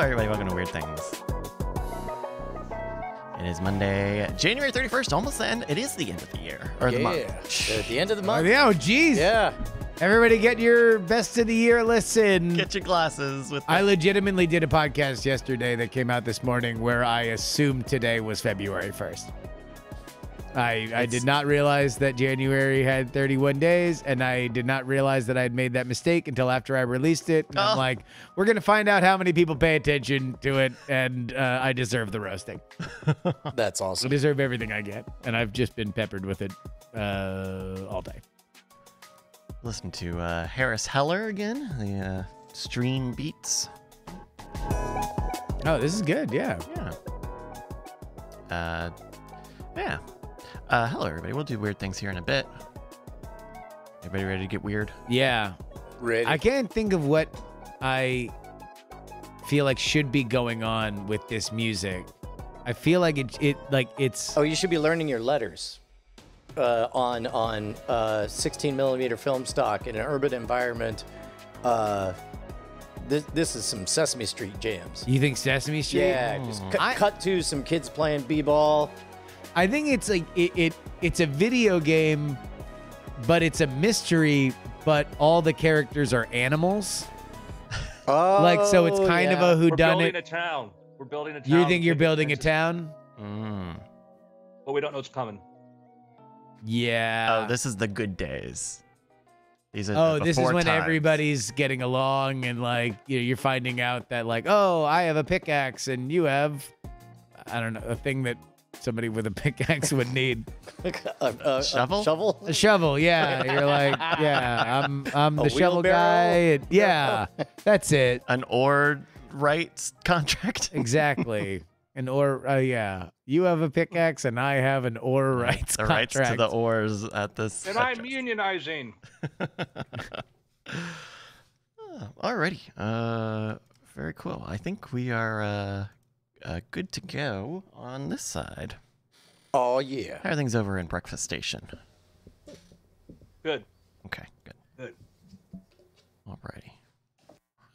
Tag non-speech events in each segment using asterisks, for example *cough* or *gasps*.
Hello, everybody. Welcome to Weird Things. It is Monday, January 31st, almost the end. It is the end of the year. Or the month. at the end of the Oh, month. yeah, oh, geez. Yeah. Everybody get your best of the year listen. Get your glasses with I legitimately did a podcast yesterday that came out this morning where I assumed today was February 1st. I, I did not realize that January had 31 days, and I did not realize that I had made that mistake until after I released it. And I'm Oh. like, we're going to find out how many people pay attention to it, and uh, I deserve the roasting. *laughs* That's awesome. I deserve everything I get, and I've just been peppered with it uh, all day. Listen to uh, Harris Heller again, the uh, Stream Beats. Oh, this is good. Yeah. Yeah. Uh, yeah. Uh, hello, everybody. We'll do weird things here in a bit. Everybody ready to get weird? Yeah. Ready? I can't think of what I feel like should be going on with this music. I feel like it, it like it's oh, you should be learning your letters uh, on on uh, 16 millimeter film stock in an urban environment. Uh, this this is some Sesame Street jams. you think Sesame Street? Yeah, just cut, I- cut to some kids playing b-ball. I think it's like it, it it's a video game, but it's a mystery. But all the characters are animals. Oh, like so, it's kind of a We're building a town. We're building a town. You think you're building a town? Mm. But we don't know what's coming. Yeah. oh, this is the good days. These are Oh, the this is when times. everybody's getting along and like you know, you're finding out that like, oh, I have a pickaxe and you have I don't know, a thing that somebody with a *laughs* pickaxe would need. *laughs* a, a- a Shovel? shovel. A shovel, yeah. You're like, yeah, I'm I'm *laughs* A the shovel guy. and- yeah. That's it. an ore rights contract. Exactly. An ore uh, yeah. You have a pickaxe and I have an ore rights the rights to the contract. ores at this. And I'm unionizing. Alrighty. Uh, very cool. I think we are uh, uh, good to go on this side. Oh yeah. How are things over in Breakfast Station? Good. Okay, good. Good. Alrighty.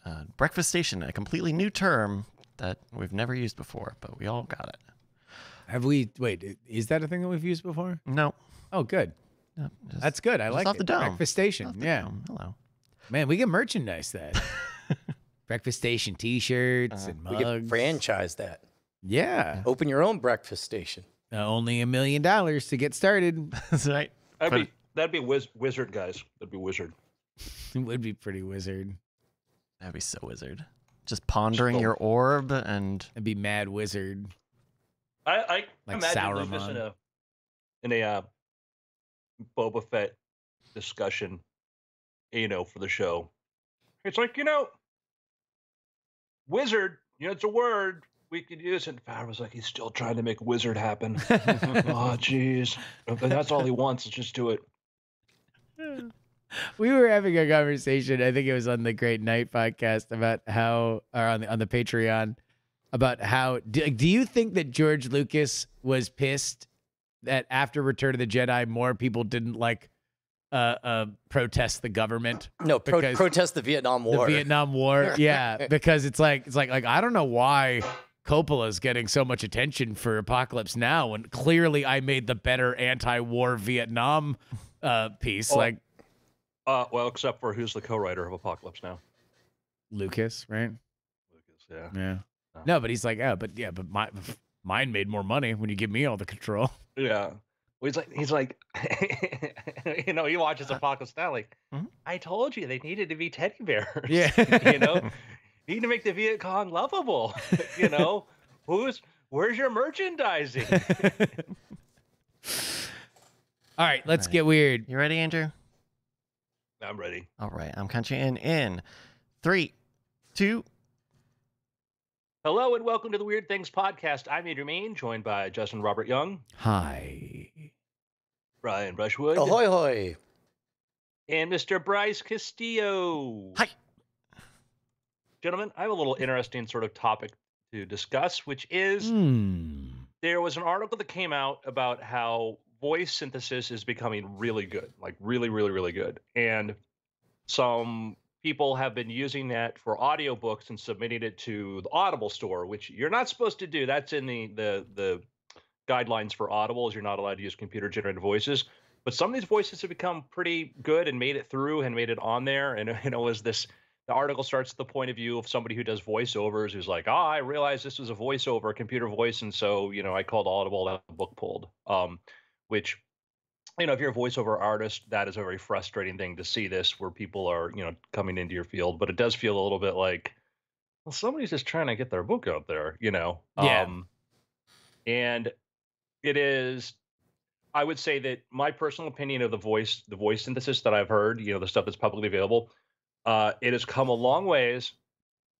Uh, breakfast Station, a completely new term that we've never used before, but we all got it. Have we wait, is that a thing that we've used before? No. Oh good. no just- That's good. I just like off it. the dome. Breakfast station. off the yeah. dome. Hello. Man, we can merchandise that. *laughs* breakfast station T-shirts Uh-huh. and We could mugs. franchise that. yeah, Open your own breakfast station. Uh, only a million dollars to get started. *laughs* That's right. That'd be that'd be wiz- wizard guys. That'd be wizard. it *laughs* would be pretty wizard. That'd be so wizard. Just pondering Skull. your orb and It'd be mad wizard. I, I Like imagine Lucas Sauron. in a in a uh, Boba Fett discussion, you know, for the show. It's like you know, wizard. You know, it's a word we could use. And Fowler was like, he's still trying to make wizard happen. *laughs* oh, jeez. Okay, That's all he wants is just do it. *laughs* we were having a conversation. I think it was on the Great Night podcast about how, or on the on the Patreon, about how. Do, do you think that George Lucas was pissed that after Return of the Jedi, more people didn't like uh, uh, protest the government? No, pro- protest the Vietnam War. the Vietnam War. *laughs* Yeah, because it's like it's like like I don't know why Coppola's getting so much attention for Apocalypse Now when clearly I made the better anti-war Vietnam uh, piece. Oh. Like Uh, well, except for who's the co-writer of Apocalypse Now? Lucas, right? Lucas. Yeah. Yeah. Oh. No, but he's like, oh, but yeah, but my mine made more money when you give me all the control. Yeah. Well, he's like, he's like, *laughs* you know, he watches Uh, Apocalypse Now. Like, Mhm. I told you they needed to be teddy bears. Yeah. *laughs* you know, *laughs* need to make the Viet Cong lovable. you know, who's where's your merchandising? all right, let's All right. get weird. you ready, Andrew? I'm ready. All right, I'm counting in in three, two. Hello and welcome to the Weird Things podcast. I'm Andrew Mayne, joined by Justin Robert Young, Hi. Brian Brushwood, Ahoy hoy. and Mr. Bryce Castillo. Hi. Gentlemen, I have a little interesting sort of topic to discuss, which is Hmm. there was an article that came out about how voice synthesis is becoming really good, like really, really, really good. And some people have been using that for audiobooks and submitting it to the Audible store, which you're not supposed to do. That's in the the the guidelines for Audible, is you're not allowed to use computer generated voices. But some of these voices have become pretty good and made it through and made it on there. And *laughs* you know, as this the article starts at the point of view of somebody who does voiceovers who's like, oh, I realized this was a voiceover, a computer voice, and so you know, I called Audible, that book pulled. Um, which you know, if you're a voiceover artist, that is a very frustrating thing to see this where people are, you know, coming into your field. But it does feel a little bit like, well, somebody's just trying to get their book out there, you know. Yeah. Um, and it is I would say that my personal opinion of the voice, the voice synthesis that I've heard, you know, the stuff that's publicly available, uh, it has come a long ways,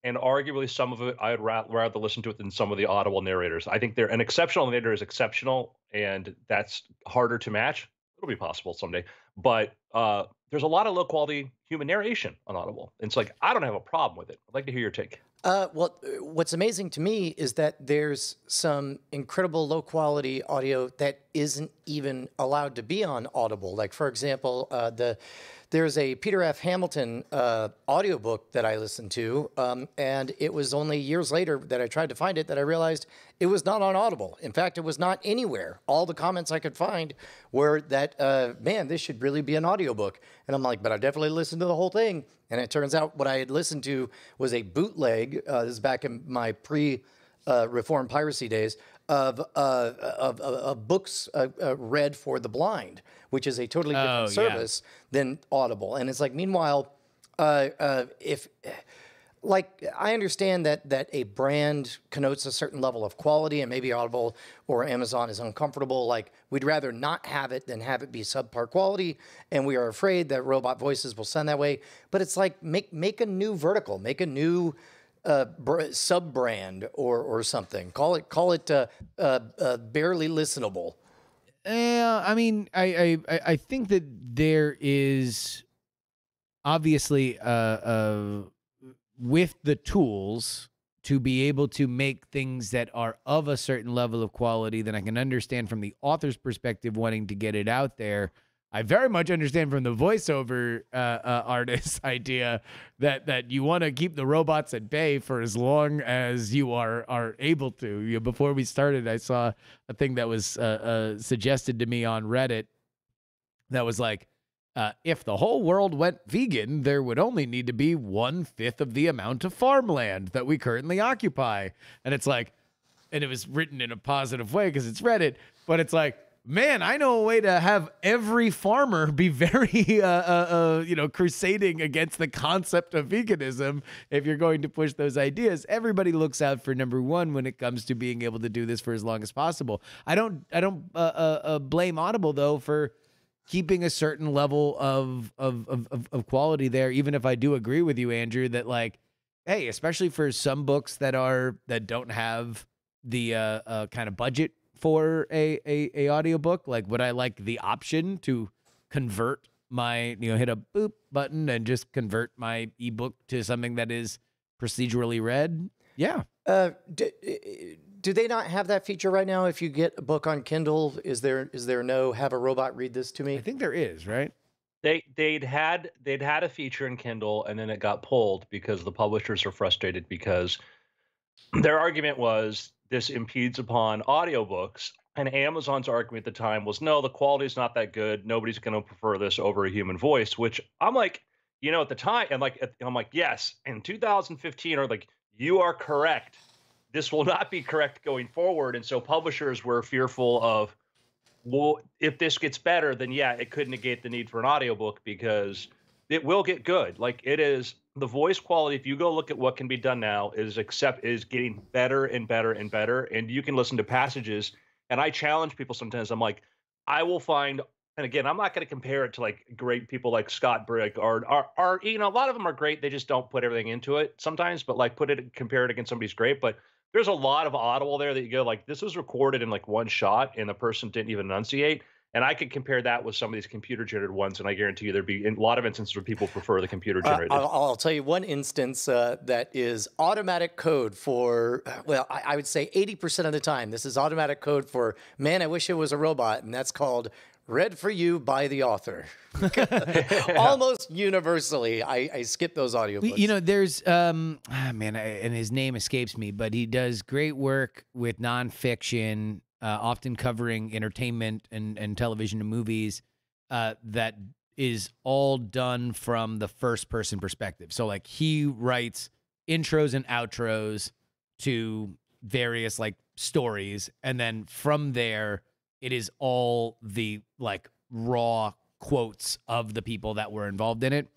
and arguably some of it I'd ra- rather listen to it than some of the audible narrators. I think they're an exceptional narrator is exceptional, and that's harder to match. It'll be possible someday, but uh, there's a lot of low quality human narration on Audible. And it's like I don't have a problem with it. I'd like to hear your take. Uh, well, uh, what's amazing to me is that there's some incredible low quality audio that isn't even allowed to be on Audible. Like, for example, uh, the there's a Peter F. Hamilton uh, audiobook that I listened to, um, and it was only years later that I tried to find it that I realized it was not on Audible. In fact, it was not anywhere. All the comments I could find were that, uh, man, this should really be an audiobook. And I'm like, but I definitely listened to the whole thing. And it turns out what I had listened to was a bootleg. Uh, this is back in my pre uh, reform piracy days of, uh, of, of, of books uh, uh, read for the blind, which is a totally different Oh, yeah. service than Audible. And it's like, meanwhile, uh, uh, if like I understand that that a brand connotes a certain level of quality, and maybe Audible or Amazon is uncomfortable. Like we'd rather not have it than have it be subpar quality, and we are afraid that robot voices will sound that way. But it's like make make a new vertical, make a new uh, sub brand or or something. Call it call it uh, uh, uh, barely listenable. Yeah, I mean, I, I I- think that there is obviously uh, uh, with the tools to be able to make things that are of a certain level of quality. Then I can understand from the author's perspective wanting to get it out there. I very much understand from the voiceover uh, uh, artist *laughs* idea that that you want to keep the robots at bay for as long as you are are able to. You know, before we started, I saw a thing that was uh, uh, suggested to me on Reddit that was like, uh, if the whole world went vegan, there would only need to be one fifth of the amount of farmland that we currently occupy. And it's like, and it was written in a positive way because it's Reddit, but it's like, man, I know a way to have every farmer be very, *laughs* uh, uh, uh, you know, crusading against the concept of veganism. If you're going to push those ideas, everybody looks out for number one when it comes to being able to do this for as long as possible. I don't, I don't uh, uh, blame Audible though for keeping a certain level of, of of of of quality there. Even if I do agree with you, Andrew, that like, hey, especially for some books that are that don't have the uh, uh kind of budget for a, a a audiobook like would i like the option to convert my you know hit a boop button and just convert my ebook to something that is procedurally read yeah Uh, do, do they not have that feature right now? If you get a book on Kindle, is there is there no have a robot read this to me? i think there is right They they'd had they'd had a feature in Kindle and then it got pulled because the publishers are frustrated because their argument was this impedes upon audiobooks and Amazon's argument at the time was no the quality's not that good. Nobody's going to prefer this over a human voice which I'm like you know at the time and like I'm like yes in 2015 or like you are correct. This will not be correct going forward. And so publishers were fearful of well, if this gets better, then yeah, it could negate the need for an audiobook because it will get good. Like it is the voice quality. If you go look at what can be done now, is accept is getting better and better and better. And you can listen to passages. And I challenge people sometimes. I'm like, I will find. And again, I'm not going to compare it to like great people like Scott Brick or, or, you know, a lot of them are great. They just don't put everything into it sometimes. But like, put it compare it against somebody's great. But there's a lot of audible there that you go like this was recorded in like one shot and the person didn't even enunciate And I could compare that with some of these computer generated ones, and I guarantee you there'd be a lot of instances where people prefer the computer generated. Uh, I'll, I'll, tell you one instance uh, that is automatic code for, well, I, I would say 80% of the time, this is automatic code for, man, I wish it was a robot, and that's called read for you by the author. *laughs* Almost universally, I, I skip those audiobooks. You know, there's um, ah, man, I, and his name escapes me, but he does great work with nonfiction, uh, often covering entertainment and and television and movies. Uh, that is all done from the first person perspective. So like he writes intros and outros to various like stories, and then from there it is all the like raw quotes of the people that were involved in it.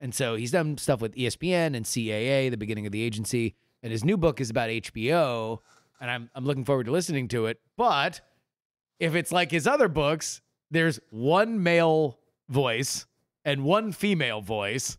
And so he's done stuff with ESPN and CAA, the beginning of the agency. And his new book is about HBO. And I'm, I'm looking forward to listening to it. But if it's like his other books, there's one male voice and one female voice.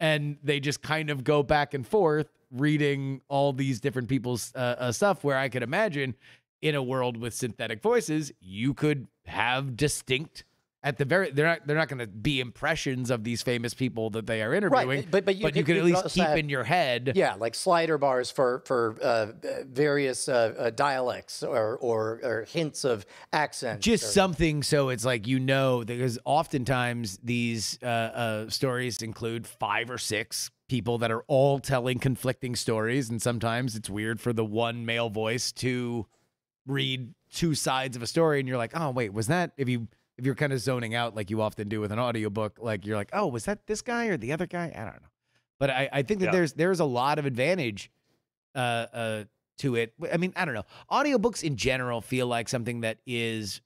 And they just kind of go back and forth reading all these different people's uh, uh, stuff. Where I could imagine in a world with synthetic voices, you could have distinct at the very they're not they're not going to be impressions of these famous people that they are interviewing right, but but you, but could, you could at least keep have, in your head yeah like slider bars for for uh, various uh, uh, dialects or, or, or hints of accent just or, something so it's like you know because oftentimes these uh, uh, stories include five or six people that are all telling conflicting stories and sometimes it's weird for the one male voice to read two sides of a story and you're like oh wait was that if you if you're kind of zoning out like you often do with an audiobook, like you're like, oh, was that this guy or the other guy? I don't know. But I, I think that yeah. there's there's a lot of advantage uh, uh, to it. I mean, I don't know. Audiobooks in general feel like something that is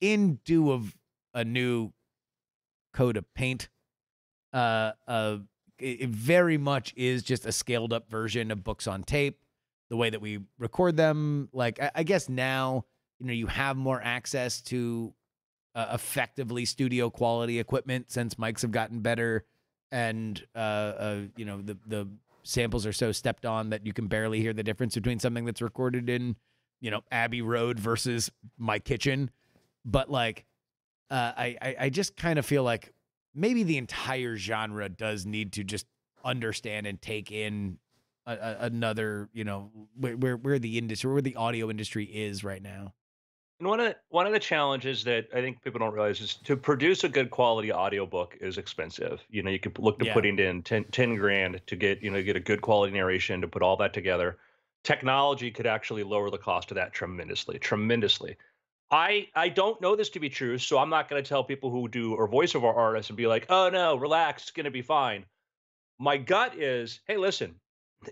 in due of a new coat of paint. Uh, uh, it very much is just a scaled up version of books on tape. The way that we record them, like I, I guess now you know you have more access to uh, effectively studio quality equipment since mics have gotten better and uh, uh, you know the the samples are so stepped on that you can barely hear the difference between something that's recorded in you know Abbey Road versus my kitchen. But like uh, I, I I just kind of feel like maybe the entire genre does need to just understand and take in a, a, another you know where, where where the industry where the audio industry is right now and one of the, one of the challenges that I think people don't realize is to produce a good quality audiobook is expensive. You know, you could look to yeah. putting in 10, 10 grand to get, you know, get a good quality narration to put all that together. Technology could actually lower the cost of that tremendously, tremendously. I I don't know this to be true, so I'm not going to tell people who do or voiceover artists and be like, "Oh no, relax, it's going to be fine." My gut is, "Hey, listen,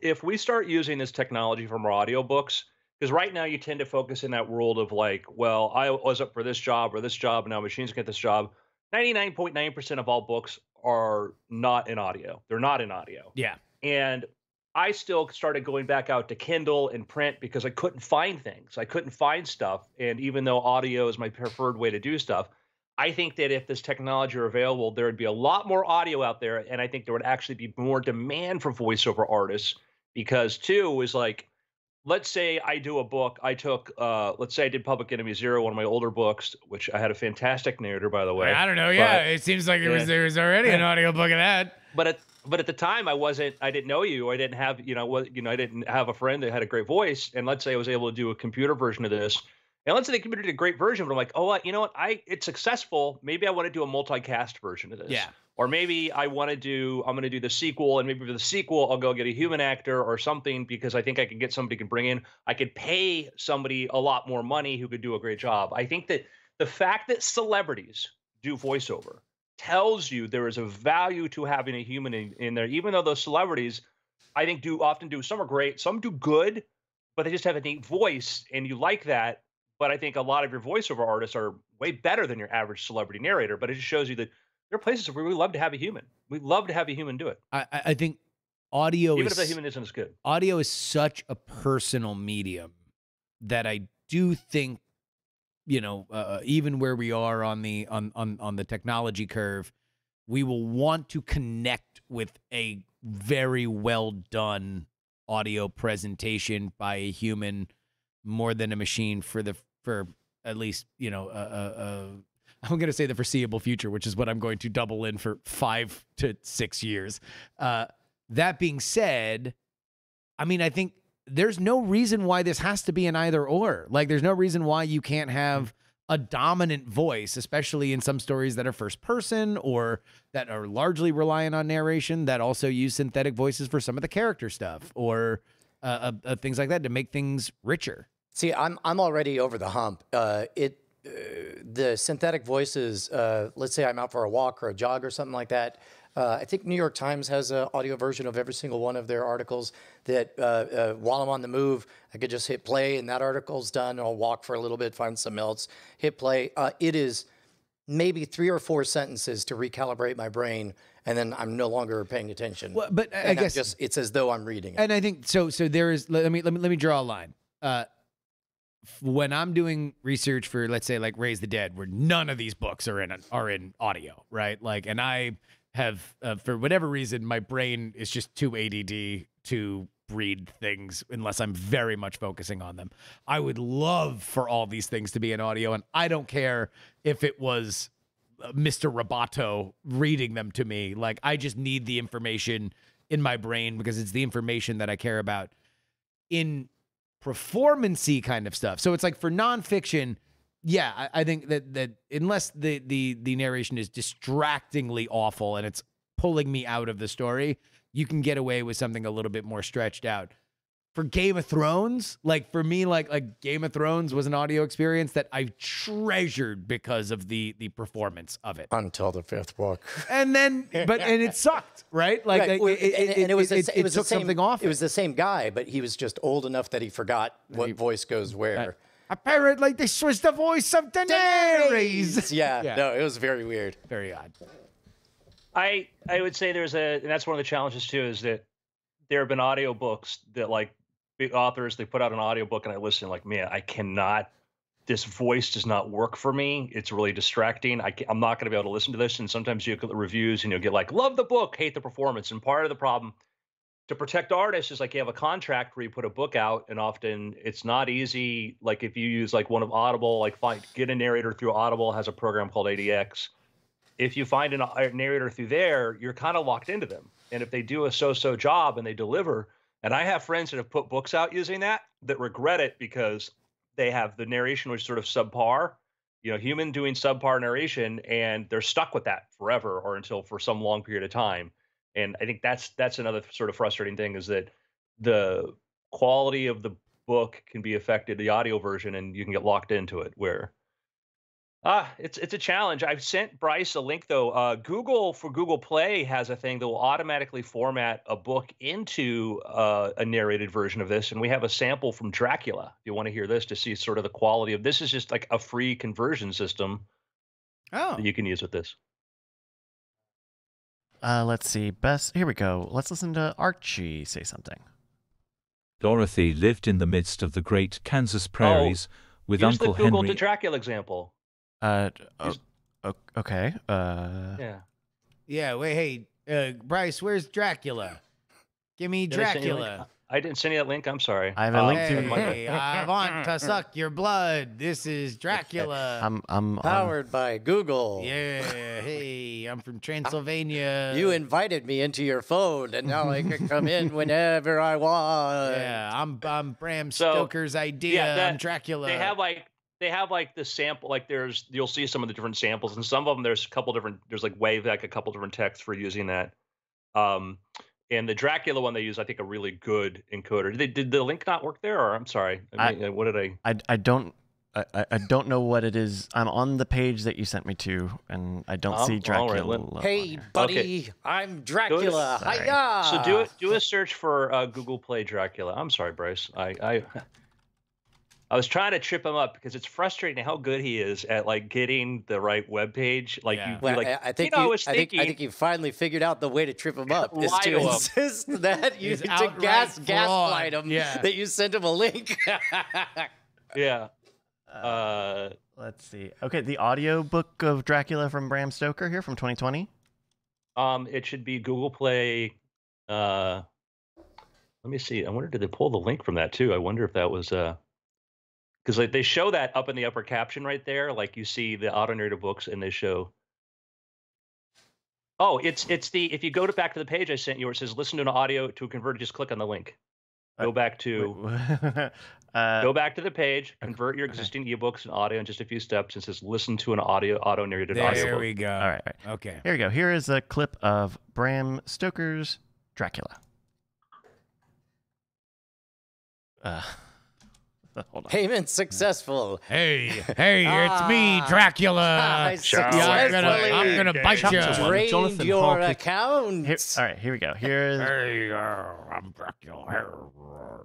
if we start using this technology from our audiobooks, because right now you tend to focus in that world of like, well, I was up for this job or this job, and now machines get this job. 99.9% of all books are not in audio. They're not in audio. Yeah. And I still started going back out to Kindle and print because I couldn't find things. I couldn't find stuff. And even though audio is my preferred way to do stuff, I think that if this technology were available, there would be a lot more audio out there. And I think there would actually be more demand for voiceover artists because, two, is like, let's say I do a book. I took, uh, let's say I did Public Enemy Zero, one of my older books, which I had a fantastic narrator, by the way. I don't know. Yeah, but, it seems like it was there was already an audio book of that. But at but at the time, I wasn't. I didn't know you. I didn't have you know what you know. I didn't have a friend that had a great voice. And let's say I was able to do a computer version of this. And let's say the computer did a great version, but I'm like, oh, you know what? I it's successful. Maybe I want to do a multicast version of this. Yeah or maybe I want to do I'm going to do the sequel, and maybe for the sequel I'll go get a human actor or something because I think I can get somebody can bring in. I could pay somebody a lot more money who could do a great job. I think that the fact that celebrities do voiceover tells you there is a value to having a human in, in there, even though those celebrities I think do often do some are great, some do good, but they just have a neat voice, and you like that. But I think a lot of your voiceover artists are way better than your average celebrity narrator. But it just shows you that there are places where we love to have a human. We love to have a human do it. I, I think audio even is, if the human isn't as good. Audio is such a personal medium that I do think, you know, uh, uh, even where we are on the on on on the technology curve, we will want to connect with a very well done audio presentation by a human more than a machine for the for at least you know, uh, uh, *laughs* I'm going to say the foreseeable future, which is what I'm going to double in for five to six years. Uh, that being said, I mean, I think there's no reason why this has to be an either or. Like, there's no reason why you can't have a dominant voice, especially in some stories that are first person or that are largely reliant on narration that also use synthetic voices for some of the character stuff or uh, uh, uh, things like that to make things richer. See, I'm I'm already over the hump. Uh, it the synthetic voices. Uh, let's say I'm out for a walk or a jog or something like that. Uh, I think New York Times has an audio version of every single one of their articles. That uh, uh, while I'm on the move, I could just hit play, and that article's done. I'll walk for a little bit, find something else, hit play. Uh, it is maybe three or four sentences to recalibrate my brain, and then I'm no longer paying attention. Well, but I I'm guess just it's as though I'm reading it. And I think so. So there is. Let me let me let me draw a line. Uh, when I'm doing research for, let's say, like Raise the Dead, where none of these books are in are in audio, right? Like, and I have, uh, for whatever reason, my brain is just too ADD to read things unless I'm very much focusing on them. I would love for all these things to be in audio, and I don't care if it was uh, Mr. Roboto reading them to me. Like I just need the information in my brain because it's the information that I care about in performancy kind of stuff. So it's like for nonfiction, yeah, I, I think that that unless the the the narration is distractingly awful and it's pulling me out of the story, you can get away with something a little bit more stretched out. For Game of Thrones, like for me, like like Game of Thrones was an audio experience that I treasured because of the the performance of it. Until the fifth book. And then, but and it sucked, right? Like Right, it, well, it, it, and, and it was the it, sa- it it was the took same, something off. It was the same guy, but he was just old enough that he forgot what He- voice goes where. Apparently, this was the voice of Daenerys. yeah, *laughs* Yeah. no, it was very weird. Very odd. I I would say there's a and that's one of the challenges too is that there have been audiobooks that like authors they put out an audiobook and I listen like man I cannot this voice does not work for me. It's really distracting. I I'm not going to be able to listen to this. And sometimes you get the reviews and you'll get like love the book hate the performance. And part of the problem to protect artists is like you have a contract where you put a book out and often it's not easy. Like if you use like one of audible like find get a narrator through audible has a program called ACX if you find an, a narrator through there, you're kind of locked into them. And if they do a so-so job and they deliver, and I have friends that have put books out using that that regret it because they have the narration was sort of subpar, you know, human doing subpar narration, and they're stuck with that forever or until for some long period of time. And I think that's that's another sort of frustrating thing is that the quality of the book can be affected, the audio version, and you can get locked into it where Ah, it's it's a challenge. I've sent Bryce a link though. Uh, Google for Google Play has a thing that will automatically format a book into uh, a narrated version of this, and we have a sample from Dracula. If you want to hear this to see sort of the quality of this, is just like a free conversion system Oh, that you can use with this. Uh, let's see. Best. Here we go. Let's listen to Archie say something. Dorothy lived in the midst of the great Kansas prairies with Use Uncle the Google Henry. to Dracula example. Uh, o- okay. Uh, Yeah. yeah. Wait, hey, uh, Bryce, where's Dracula? Give me Did I send you a link? Dracula. I didn't send you that link. I'm sorry. I have a link Hey, to- hey, I want to *laughs* suck your blood. This is Dracula. *laughs* I'm I'm on- Powered by Google. yeah. *laughs* Hey, I'm from Transylvania. You invited me into your phone, and now I can come in whenever I want. Yeah, I'm I'm Bram So, Stoker's idea. yeah, that- I'm Dracula. they have like they have like the sample like there's you'll see some of the different samples and some of them there's a couple different there's like wave like a couple different texts for using that um and the dracula one they use i think a really good encoder did, they, did the link not work there or i'm sorry I I- mean, uh, what did i I I don't. I, I- I don't know what it is. I'm on the page that you sent me to, and I don't Oh, see Dracula. right, let- Hey, here. buddy, I'm Dracula. Sorry. Hiya! so do it do a search for uh, google play dracula i'm sorry bryce i i I was trying to trip him up because it's frustrating how good he is at like getting the right web page. Like Yeah. you, Well, like, I, I think you know, I you, was I think I think you finally figured out the way to trip him up is to to him. insist *laughs* that *laughs* you He's to gas fraud. gaslight him Yeah. that you sent him a link. *laughs* yeah. Uh, Uh, let's see. Okay, the audio book of Dracula from Bram Stoker here from 2020. Um, it should be Google Play. Uh, let me see. I wonder did they pull the link from that too? I wonder if that was uh because like they show that up in the upper caption right there, like you see the auto narrative books, and they show. Oh, it's it's the if you go to back to the page I sent you where it says listen to an audio to convert, just click on the link. *laughs* Go Uh, back to uh, go back to the page, convert your existing ebooks and audio in just a few steps. It says listen to an audio auto narrated There audiobook. we go. all right, all right. Okay. Here we go. Here is a clip of Bram Stoker's Dracula. Uh, hold on. *laughs* Payment successful. Hey, hey, it's me, Ah. Dracula. *laughs* I I'm gonna, I'm gonna bite you. drained Jonathan your Harker- account. Here, all right, here we go. Here's Hey, uh, I'm Dracula.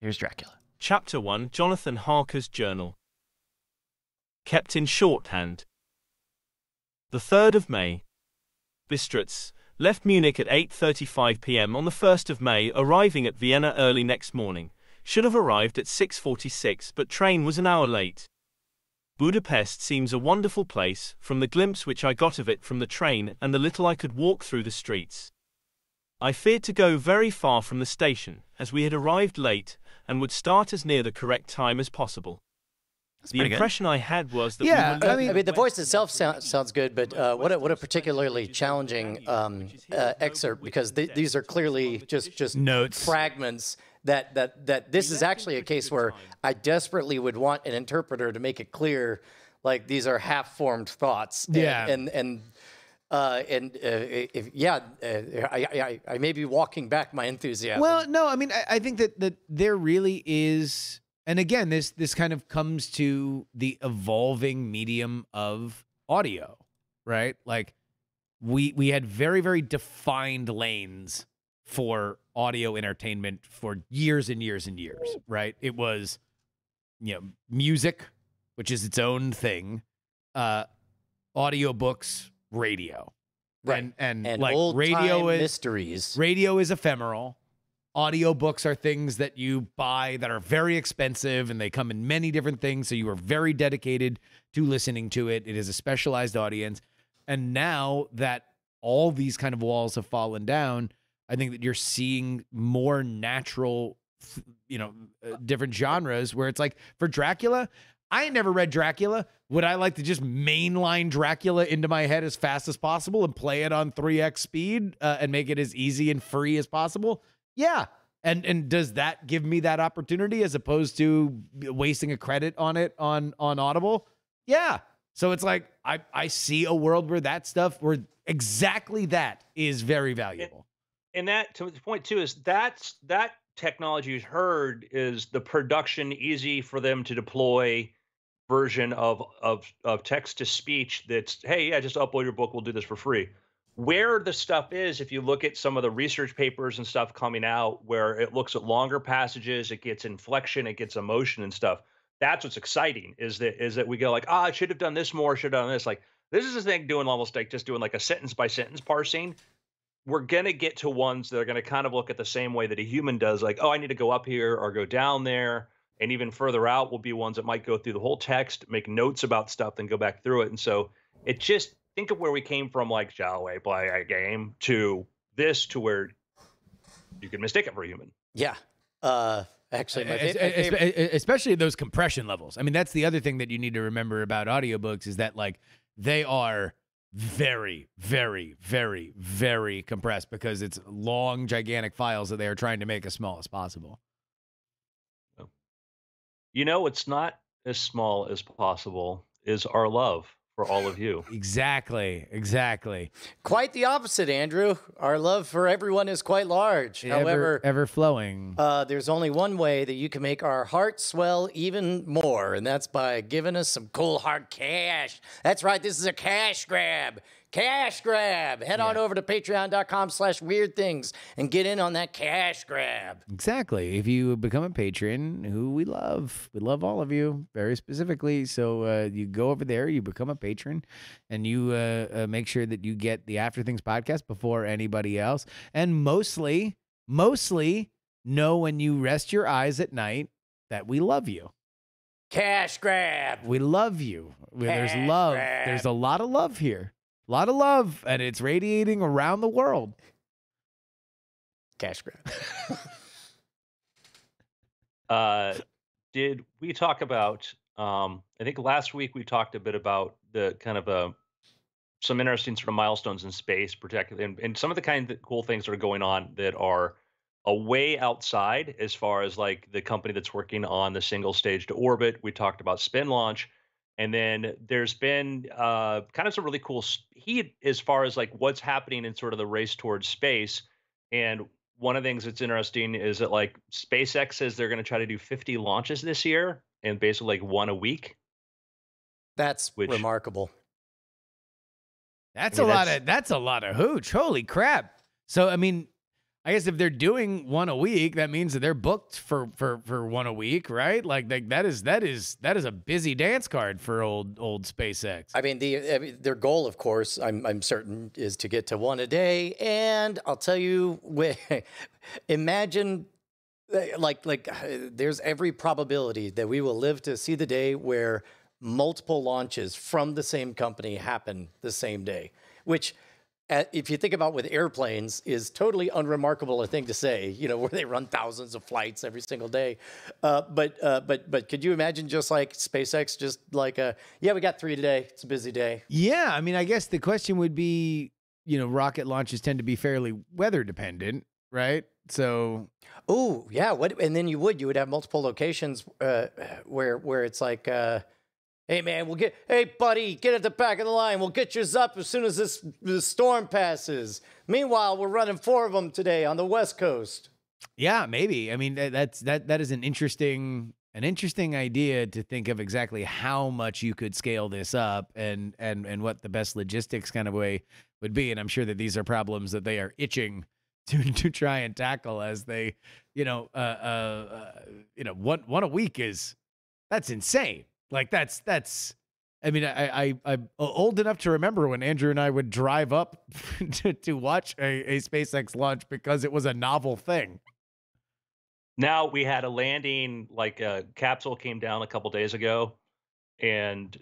here's Dracula. Chapter 1 Jonathan Harker's Journal. Kept in shorthand. The 3rd of May. Bistritz left Munich at 8:35 p.m. on the 1st of May, arriving at Vienna early next morning. Should have arrived at 6:46, but train was an hour late. Budapest seems a wonderful place from the glimpse which I got of it from the train and the little I could walk through the streets. I feared to go very far from the station, as we had arrived late and would start as near the correct time as possible. That's The pretty good. impression I had was that Yeah, we were I I mean- mean, the voice itself sound, sounds good, but uh, what a, what a particularly challenging um, uh, excerpt because th- these are clearly just just Notes. fragments. That that that this is actually a case where I desperately would want an interpreter to make it clear, like these are half-formed thoughts. And, Yeah. and and. Uh, and uh, if yeah, uh, I, I I may be walking back my enthusiasm. Well, no, I mean, I, I think that that there really is, and again, this this kind of comes to the evolving medium of audio, right? Like we we had very very defined lanes for audio entertainment for years and years and years, right? It was, you know, music, which is its own thing, uh, audiobooks, radio, Right. and and, and like old radio is mysteries. radio is ephemeral audiobooks are things that you buy that are very expensive and they come in many different things so you are very dedicated to listening to it it is a specialized audience and now that all these kind of walls have fallen down i think that you're seeing more natural you know uh, different genres where it's like for dracula i ain't never read dracula would i like to just mainline dracula into my head as fast as possible and play it on 3x speed uh, and make it as easy and free as possible yeah. And and does that give me that opportunity as opposed to wasting a credit on it on on Audible? Yeah. So it's like I I see a world where that stuff where exactly that is very valuable. And that to the point too is that's that technology you heard is the production easy for them to deploy version of of of text to speech that's hey yeah just upload your book we'll do this for free. Where the stuff is if you look at some of the research papers and stuff coming out where it looks at longer passages it gets inflection it gets emotion and stuff that's what's exciting is that is that we go like ah i should have done this more should have done this. Like this is a thing doing almost like just doing like a sentence by sentence parsing we're going to get to ones that are going to kind of look at the same way that a human does like oh i need to go up here or go down there and even further out will be ones that might go through the whole text make notes about stuff then go back through it and so it just think of where we came from like shall we play a game to this to where you can mistake it for a human Yeah. Uh, actually, my, Es- fa- my es- favorite- especially those compression levels. I mean, that's the other thing that you need to remember about audiobooks is that like they are very, very, very, very compressed because it's long, gigantic files that they are trying to make as small as possible. you know it's not as small as possible is our love for all of you Exactly. Exactly. quite the opposite, Andrew. Our love for everyone is quite large. However, ever, ever flowing. uh, there's only one way that you can make our heart swell even more, and that's by giving us some cool hard cash. That's right. This is a cash grab. Cash grab. Head on over to patreon.com slash weird things and get in on that cash grab. Exactly. If you become a patron, who we love, we love all of you very specifically. So uh, you go over there, you become a patron, and you uh, uh, make sure that you get the After Things podcast before anybody else. And mostly, mostly know when you rest your eyes at night that we love you. Cash grab. We love you. Where There's love. grab. There's a lot of love here. A lot of love, and it's radiating around the world. Cash grab. *laughs* uh did we talk about? Um, I think last week we talked a bit about the kind of a some interesting sort of milestones in space, particularly, and, and some of the kind of cool things that are going on that are away outside as far as like the company that's working on the single stage to orbit. We talked about SpinLaunch. And then there's been uh, kind of some really cool heat as far as like what's happening in sort of the race towards space. And one of the things that's interesting is that like SpaceX says they're going to try to do 50 launches this year and basically like one a week. That's Which- remarkable. That's I mean, a lot of that's a lot of hooch. Holy crap! So I mean, I guess if they're doing one a week, that means that they're booked for for for one a week, right? Like like that is that is that is a busy dance card for old old SpaceX. I mean, the their goal, of course, I'm I'm certain, is to get to one a day. And I'll tell you, *laughs* imagine, uh, like like, *sighs* there's every probability that we will live to see the day where multiple launches from the same company happen the same day, which. If you think about with airplanes, is totally unremarkable a thing to say. You know, *laughs* where they run thousands of flights every single day. Uh, but uh, but but could you imagine just like SpaceX, just like uh, yeah, we got three today. It's a busy day. Yeah, I mean, I guess the question would be, you know, rocket launches tend to be fairly weather dependent, right? So Oh yeah, what? And then you would you would have multiple locations uh, where where it's like, uh, hey man, we'll get hey buddy, get at the back of the line. We'll get yours up as soon as this the storm passes. Meanwhile, we're running four of them today on the west coast. Yeah, maybe. I mean, that, that's that that is an interesting an interesting idea to think of exactly how much you could scale this up and and and what the best logistics kind of way would be. And I'm sure that these are problems that they are itching *laughs* to to try and tackle as they, you know, uh, uh, uh you know, one one a week is that's insane. Like that's that's. I mean, I, I I'm old enough to remember when Andrew and I would drive up *laughs* to, to watch a, a SpaceX launch because it was a novel thing. Now we had a landing, like a capsule came down a couple days ago, and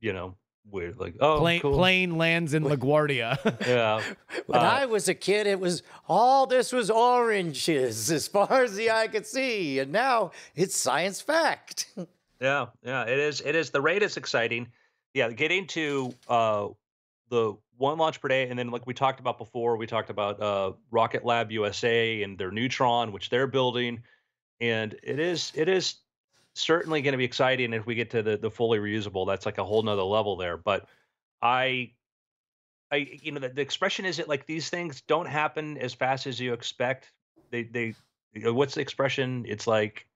you know we're like, oh, plane cool. plane lands in LaGuardia. Yeah, *laughs* When Uh, I was a kid, it was all this was oranges *laughs* as far as the eye could see, and now it's science fact. Yeah, yeah. It is. It is. The rate is exciting. Yeah, getting to uh, the one launch per day, and then like we talked about before, we talked about uh, Rocket Lab USA and their Neutron, which they're building, and it is. It is certainly going to be exciting if we get to the the fully reusable. That's like a whole nother level there. But I I you know the, the expression is it like these things don't happen as fast as you expect. They they what's the expression? It's like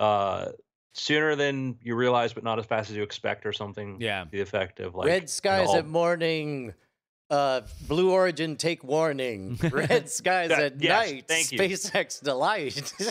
uh sooner than you realize, but not as fast as you expect, or something. yeah. The effect of like Red skies all- at morning. Uh, Blue Origin, take warning. *laughs* Red skies Yeah, at yes, night. thank you. SpaceX delight. *laughs*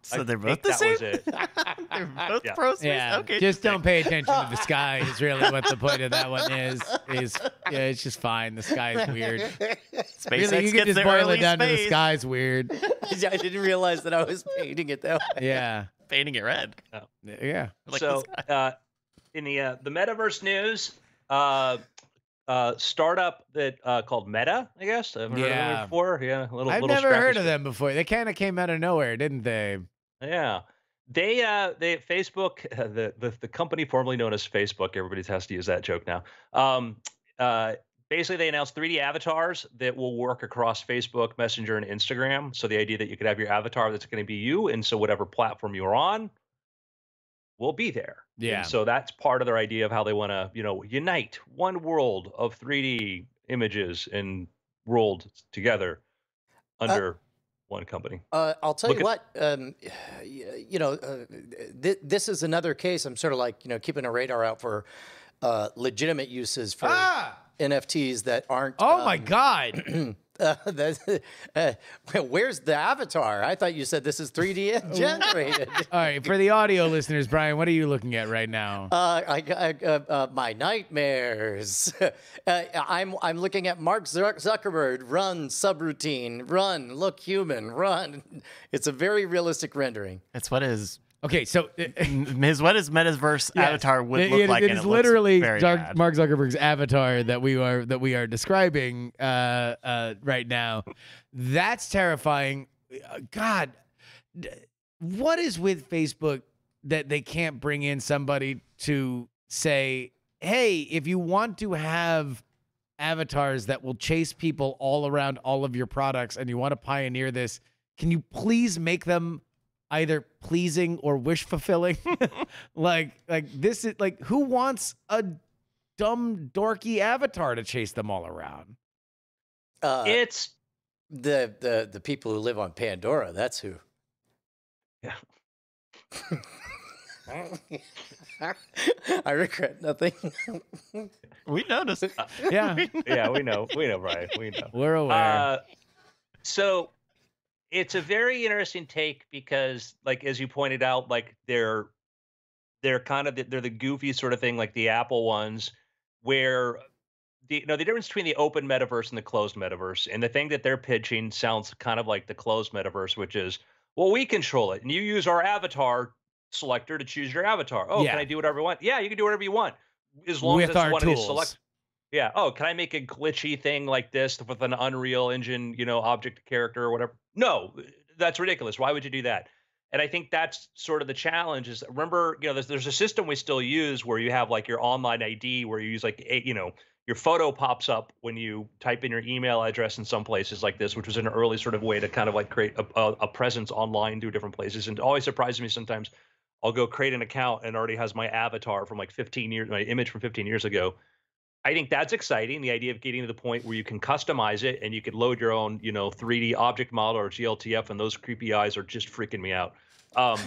So I they're both the same. *laughs* they're both Yeah. pro space. Yeah. Okay. Just don't pay attention to the sky is really what the point of that one is. Is yeah, it's just fine. The sky is weird. SpaceX really, you can gets just there boil it down to the space. sky's weird. I didn't realize that I was painting it that way. Yeah. Painting it red. Yeah. Like so uh, in the uh, the metaverse news, uh, uh, startup that uh, called Meta, I guess. I've heard of Yeah. them before. Yeah, a little. I've little never heard of them before. They kind of came out of nowhere, didn't they? Yeah. They uh they Facebook *laughs* the, the the company formerly known as Facebook everybody has to use that joke now. Um uh basically they announced 3D avatars that will work across Facebook, Messenger and Instagram. So the idea that you could have your avatar that's going to be you and so whatever platform you're on will be there. And Yeah. so that's part of their idea of how they want to, you know, unite one world of 3D images and world together under one company. Uh, I'll tell Look you at- what, um, *sighs* you know, uh, th- this is another case. I'm sort of like, you know, keeping a radar out for uh, legitimate uses for Ah! NFTs that aren't. Oh my um, God. *clears throat* Uh, that, *laughs* uh, where's the avatar? I thought you said this is 3D *laughs* generated. *laughs* All right. For the audio listeners, Brian, what are you looking at right now? Uh, I, I, uh, uh, my nightmares. uh, I'm I'm looking at Mark Zuckerberg. Run subroutine. Run. Look human. Run. It's a very realistic rendering. It's what his Okay. So. *laughs* his what his metaverse Yes. avatar would It- look it- like. It is literally Dark- Mark Zuckerberg's avatar that we are that we are describing uh, uh, right now. That's terrifying. Uh, God, what is with Facebook that they can't bring in somebody to say, "Hey, if you want to have avatars that will chase people all around all of your products and you want to pioneer this, can you please make them either pleasing or wish fulfilling?" *laughs* like like this is like who wants a dumb dorky avatar to chase them all around? Uh, it's the the the people who live on Pandora. That's who. Yeah. *laughs* I regret nothing. *laughs* We noticed. Yeah, yeah, we know, we know, Brian, we know. we're aware. Uh, so it's a very interesting take because, like as you pointed out, like they're they're kind of the, they're the goofy sort of thing, like the Apple ones, where the you know the difference between the open metaverse and the closed metaverse, and the thing that they're pitching sounds kind of like the closed metaverse, which is well, we control it, and you use our avatar selector to choose your avatar. Oh, Yeah. can I do whatever I want? Yeah, you can do whatever you want, as long With as it's one of these select. Yeah. Oh, can I make a glitchy thing like this with an Unreal Engine, you know, object character or whatever? No, uh, that's ridiculous. Why would you do that? And I think that's sort of the challenge. Is remember, you know, there's, there's a system we still use where you have like your online ID, where you use like, a, you know, your photo pops up when you type in your email address in some places like this, which was an early sort of way to kind of like create a, a, a presence online through different places. And it always surprises me sometimes. I'll go create an account and already has my avatar from like 15 years, my image from 15 years ago. I think that's exciting. The idea of getting to the point where you can customize it and you could load your own, you know, 3D object model or GLTF, and those creepy eyes are just freaking me out. Um,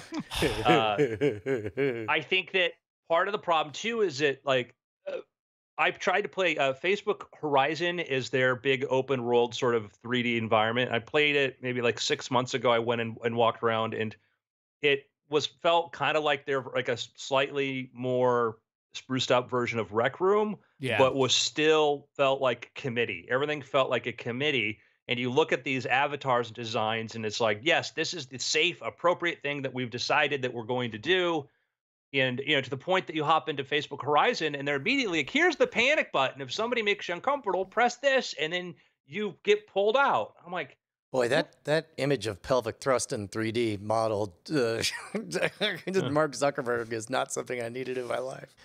*laughs* uh, *laughs* I think that part of the problem too is that like uh, I've tried to play uh, Facebook Horizon is their big open world sort of 3D environment. I played it maybe like six months ago. I went and, and walked around and it was felt kind of like they're like a slightly more spruced up version of Rec Room, yeah, but was still felt like a committee. Everything felt like a committee. And you look at these avatars and designs, and it's like, yes, this is the safe, appropriate thing that we've decided that we're going to do. And you know, to the point that you hop into Facebook Horizon, and they're immediately like, here's the panic button. If somebody makes you uncomfortable, press this, and then you get pulled out. I'm like, Boy, that that image of pelvic thrust in 3D modeled uh, *laughs* Mark Zuckerberg is not something I needed in my life.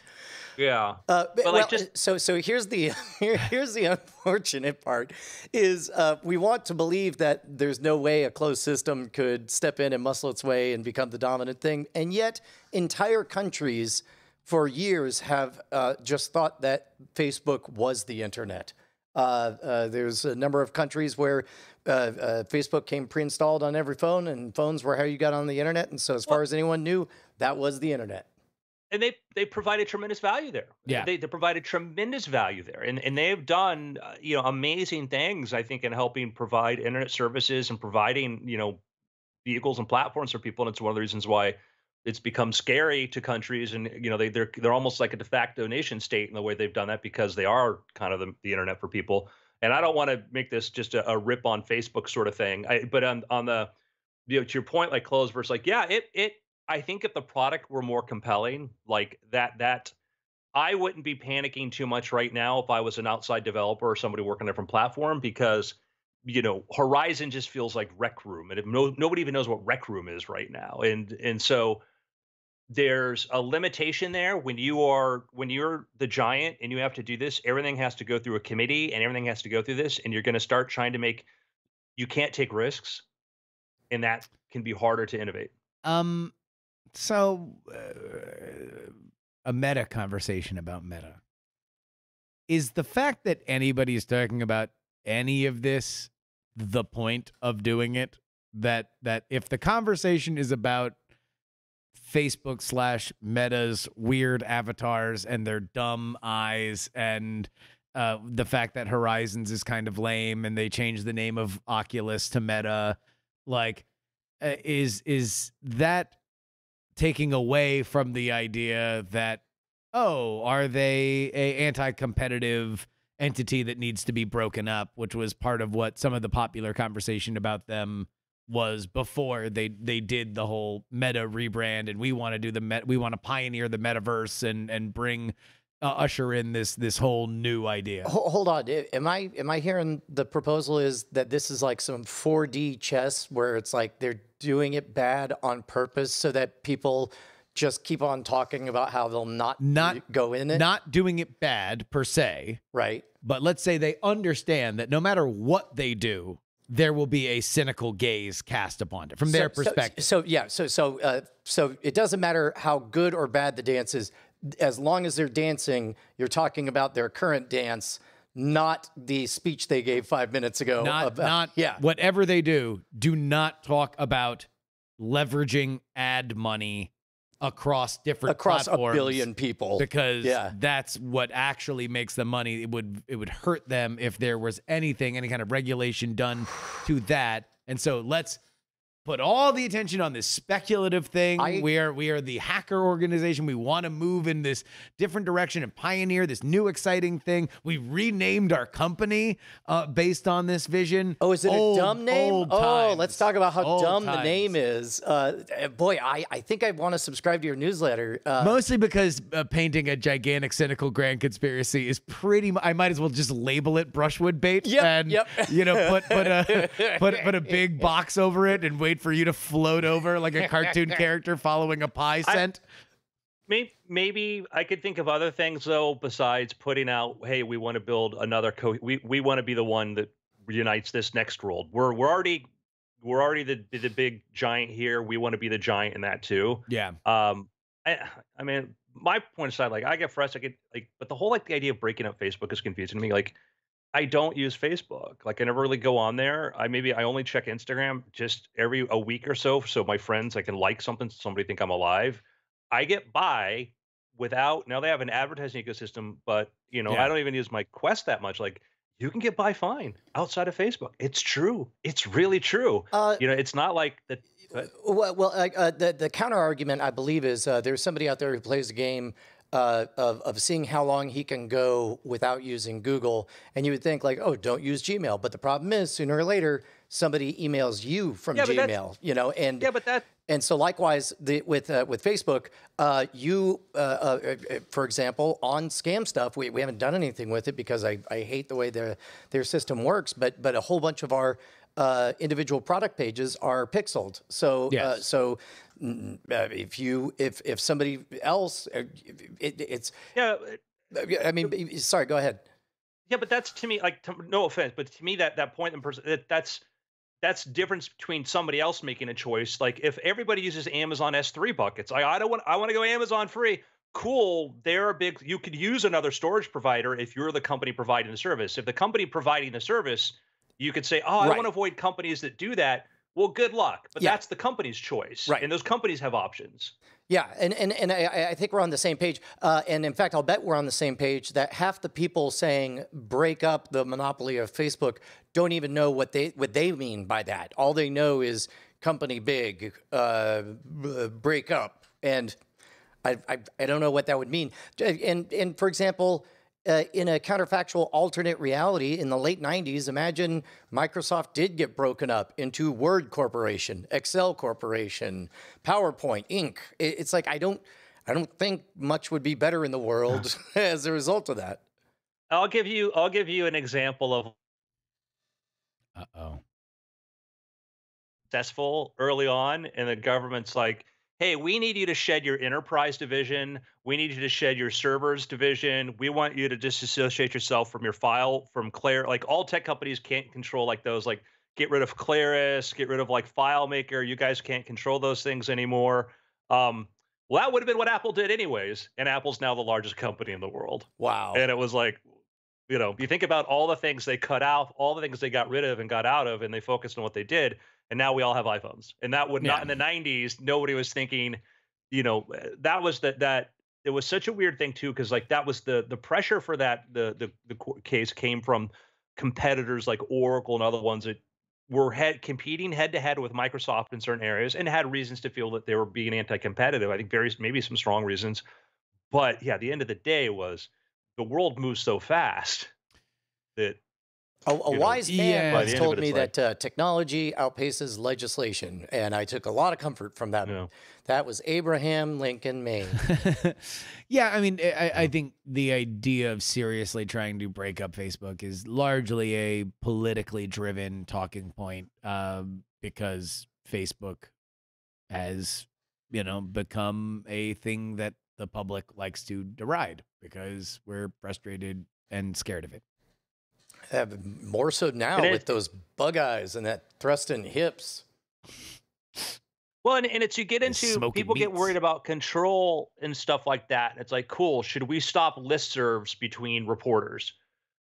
Yeah, Uh, but But, like, just- so so here's the *laughs* here, here's the *laughs* unfortunate part is uh, we want to believe that there's no way a closed system could step in and muscle its way and become the dominant thing, and yet entire countries for years have uh, just thought that Facebook was the internet. Uh, uh, there's a number of countries where uh, uh, Facebook came pre-installed on every phone, and phones were how you got on the internet. And so, as far as anyone knew, that was the internet. And they they provided tremendous value there. Yeah. they, they provided tremendous value there, and and they have done uh, you know amazing things. I think in helping provide internet services and providing you know vehicles and platforms for people. And it's one of the reasons why it's become scary to countries, and you know they they're they're almost like a de facto nation state in the way they've done that because they are kind of the, the internet for people. And I don't want to make this just a, a rip on Facebook sort of thing. I, but on on the you know, to your point, like closed versus like, yeah, it it I think if the product were more compelling, like that that I wouldn't be panicking too much right now if I was an outside developer or somebody working on a different platform because you know Horizon just feels like Rec Room, and no, nobody even knows what Rec Room is right now, and and so there's a limitation there. When you are when you're the giant and you have to do this everything has to go through a committee and everything has to go through this and you're going to start trying to make you can't take risks and that can be harder to innovate. Um, so uh, a meta conversation about meta is the fact that anybody is talking about any of this the point of doing it. That that if the conversation is about Facebook slash Meta's weird avatars and their dumb eyes and uh, the fact that Horizons is kind of lame and they changed the name of Oculus to Meta, like uh, is is that taking away from the idea that oh are they a anti-competitive entity that needs to be broken up which was part of what some of the popular conversation about them was before they they did the whole meta rebrand and we want to do the met we want to pioneer the metaverse and and bring uh, usher in this this whole new idea. Hold on, am I am I hearing the proposal is that this is like some 4D chess where it's like they're doing it bad on purpose so that people just keep on talking about how they'll not Not- go in it, Not doing it bad per se, right? but let's say they understand that no matter what they do, there will be a cynical gaze cast upon it from their So- so- perspective. So, yeah, so so uh, so it doesn't matter how good or bad the dance is, as long as they're dancing. You're talking about their current dance, not the speech they gave five minutes ago. not about, not yeah, whatever they do, do not talk about leveraging ad money across different across a billion people. because Yeah. that's what actually makes the money. It would it would hurt them if there was anything, any kind of regulation done to that. And so let's put all the attention on this speculative thing. I- we are we are the hacker organization. We want to move in this different direction and pioneer this new exciting thing. We renamed our company uh, based on this vision. Oh, is it Old, a dumb name? Oh, times. let's talk about how Old dumb the name is. Uh, boy, I, I think I want to subscribe to your newsletter. Uh, Mostly because uh, painting a gigantic, cynical grand conspiracy is pretty. I might as well just label it brushwood bait Yep, and yep. you know put put a *laughs* put put a big box over it and wait for you to float over like a cartoon *laughs* character following a pie scent. Maybe, maybe I could think of other things though besides putting out, hey, we want to build another co. We we want to be the one that unites this next world. We're we're already we're already the the big giant here. We want to be the giant in that too. yeah, Um, I I mean, my point aside, like I get frustrated, like, but the whole like the idea of breaking up Facebook is confusing to me. Like, I don't use Facebook. Like, I never really go on there. I maybe I only check Instagram just every a week or so, so my friends I can like something, so somebody think I'm alive. I get by without now they have an advertising ecosystem, but you know Yeah. I don't even use my Quest that much. Like, you can get by fine outside of Facebook. It's true. It's really true. uh, You know, it's not like the Well, well uh, the the counter argument I believe is uh, there's somebody out there who plays a game uh, of of seeing how long he can go without using Google, and you would think like, oh, don't use Gmail. But the problem is, sooner or later, somebody emails you from Yeah, Gmail. You know, and yeah, but that and so likewise the, with uh, with Facebook, uh, you uh, uh, uh, for example on scam stuff, we, we haven't done anything with it because I, I hate the way their their system works. But but a whole bunch of our uh, individual product pages are pixeled. So uh, Yes. so uh, if you if if somebody else, uh, it, it's yeah. I mean sorry, go ahead. Yeah, but that's to me like to, no offense, but to me that that point in person that, that's that's difference between somebody else making a choice. Like if everybody uses Amazon S3 buckets, I I don't want I want to go Amazon free. Cool, they're a big. You could use another storage provider if you're the company providing the service. If the company providing the service, you could say, oh, I Right. want to avoid companies that do that. Well, good luck, but Yeah. that's the company's choice, Right. And those companies have options. Yeah, and and, and I, I think we're on the same page. Uh, and in fact, I'll bet we're on the same page that half the people saying break up the monopoly of Facebook don't even know what they what they mean by that. All they know is company big, uh, break up, and I, I I don't know what that would mean. And and for example. Uh, in a counterfactual alternate reality in the late 90s, imagine Microsoft did get broken up into Word Corporation, Excel Corporation, PowerPoint, Inc. It's like I don't, I don't think much would be better in the world *laughs* *laughs* as a result of that. I'll give you I'll give you an example of uh oh. successful early on and the government's like hey we need you to shed your enterprise division. We need you to shed your servers division. We want you to disassociate yourself from your file from claire. Like all tech companies can't control like those like get rid of claris get rid of like filemaker. You guys can't control those things anymore. Um well that would have been what apple did anyways and apple's now the largest company in the world. Wow. and it was like you know you think about all the things they cut out all the things they got rid of and got out of and they focused on what they did and now we all have iphones. And that would not Yeah. in the 90s nobody was thinking you know uh, that was that that it was such a weird thing too because like that was the the pressure for that the the, the case came from competitors like oracle and other ones that were head competing head to head with microsoft in certain areas and had reasons to feel that they were being anti-competitive. I think various maybe some strong reasons. But yeah the end of the day was the world moves so fast that A, a you know, wise man yeah. Once the end of told me it's that uh, technology outpaces legislation, and I took a lot of comfort from that. you know That was Abraham Lincoln Maine. *laughs* yeah, I mean, I, I think the idea of seriously trying to break up Facebook is largely a politically driven talking point um, because Facebook has you know, become a thing that the public likes to deride because we're frustrated and scared of it. Uh, more so now It is. with those bug eyes and that thrusting hips. Well, and, and it's you get into smoking people get worried about control and stuff like that. It's like, cool, should we stop listservs between reporters?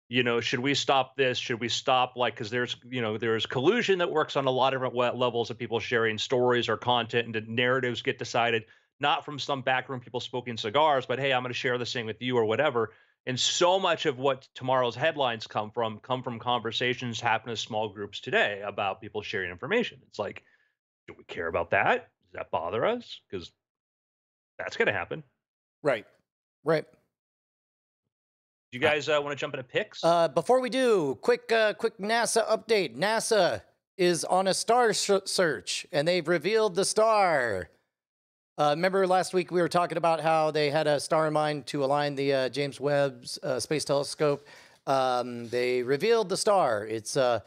You know, should we stop this? Should we stop like because there's you know there's collusion that works on a lot of different levels of people sharing stories or content, and the narratives get decided not from some backroom people smoking cigars, but hey, I'm going to share this thing with you or whatever. And so much of what tomorrow's headlines come from come from conversations happen in small groups today about people sharing information. It's like do we care about that? Does that bother us? Because that's going to happen. Right. Right. Do you guys uh, want to jump into picks? Uh, before we do, quick, uh, quick NASA update. NASA is on a star search, and they've revealed the star. Uh, remember last week we were talking about how they had a star in mind to align the uh, James Webb's uh, Space Telescope. Um, they revealed the star. It's uh,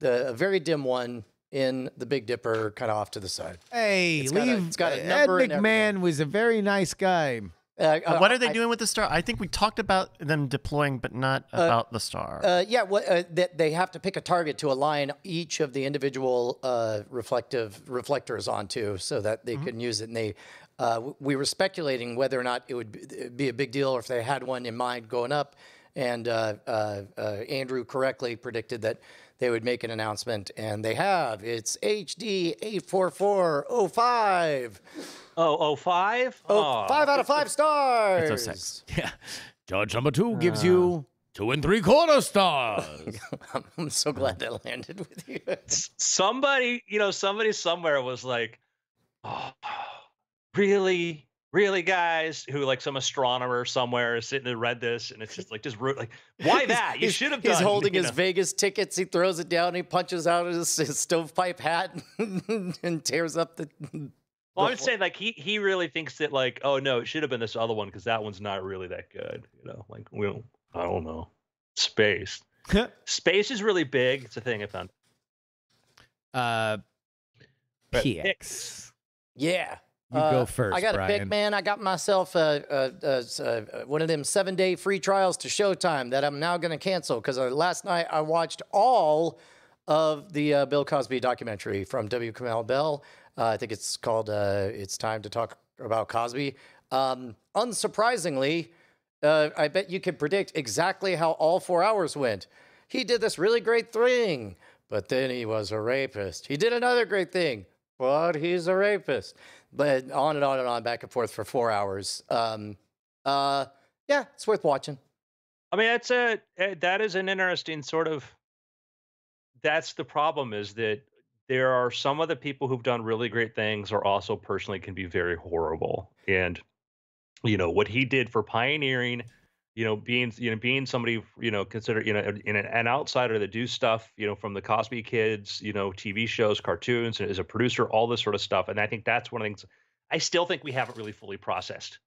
the, a very dim one in the Big Dipper, kind of off to the side. Hey, It's got a- leave. it's got a Ed number everything. McMahon was a very nice guy. Uh, Uh, what uh, are they I- doing with the star? I think we talked about them deploying, but not about the star. Uh, yeah, what, uh, that they have to pick a target to align each of the individual uh, reflective reflectors onto, so that they can use it. And they, uh, we were speculating whether or not it would be, a big deal, or if they had one in mind going up. And uh, uh, uh, Andrew correctly predicted that they would make an announcement, and they have. It's HD eight four four oh five. Oh, oh, five? Oh, five out of five stars. It's 06. Yeah. Judge number two gives ah. you two and three quarter stars. *laughs* I'm so glad that landed with you. Somebody, you know, somebody somewhere was like, oh, really? Really, guys? Who, like, some astronomer somewhere is sitting and read this, and it's just like, just root, like, why *laughs* that? You should have He's done. holding *laughs* you his know. Vegas tickets. He throws it down. He punches out his, his stovepipe hat and tears up the. Well, I'm saying like he he really thinks that like oh no it should have been this other one because that one's not really that good you know like we don't I don't know space *laughs* space is really big it's a thing I found uh, But PX. picks. Yeah. You Uh, go first, I got a Brian. pick, man. I got myself uh, uh, uh, s- uh, uh, one of them seven day free trials to Showtime that I'm now going to cancel because uh, last night I watched all of the uh, Bill Cosby documentary from W. Kamau Bell. Uh, I think it's called uh, It's Time to Talk About Cosby. Um, unsurprisingly, uh, I bet you can predict exactly how all four hours went. He did this really great thing, but then he was a rapist. He did another great thing, but he's a rapist. But on and on and on, back and forth for four hours. Um, uh, yeah, it's worth watching. I mean that's a eh, that is an interesting sort of that's the problem is that there are some of the people who've done really great things are also personally can be very horrible. And you know what he did for pioneering you know being you know being somebody you know consider you know an, an outsider that do stuff you know from the cosby kids you know tv shows cartoons and as a producer all this sort of stuff. And i think that's one of the things i still think we haven't really fully processed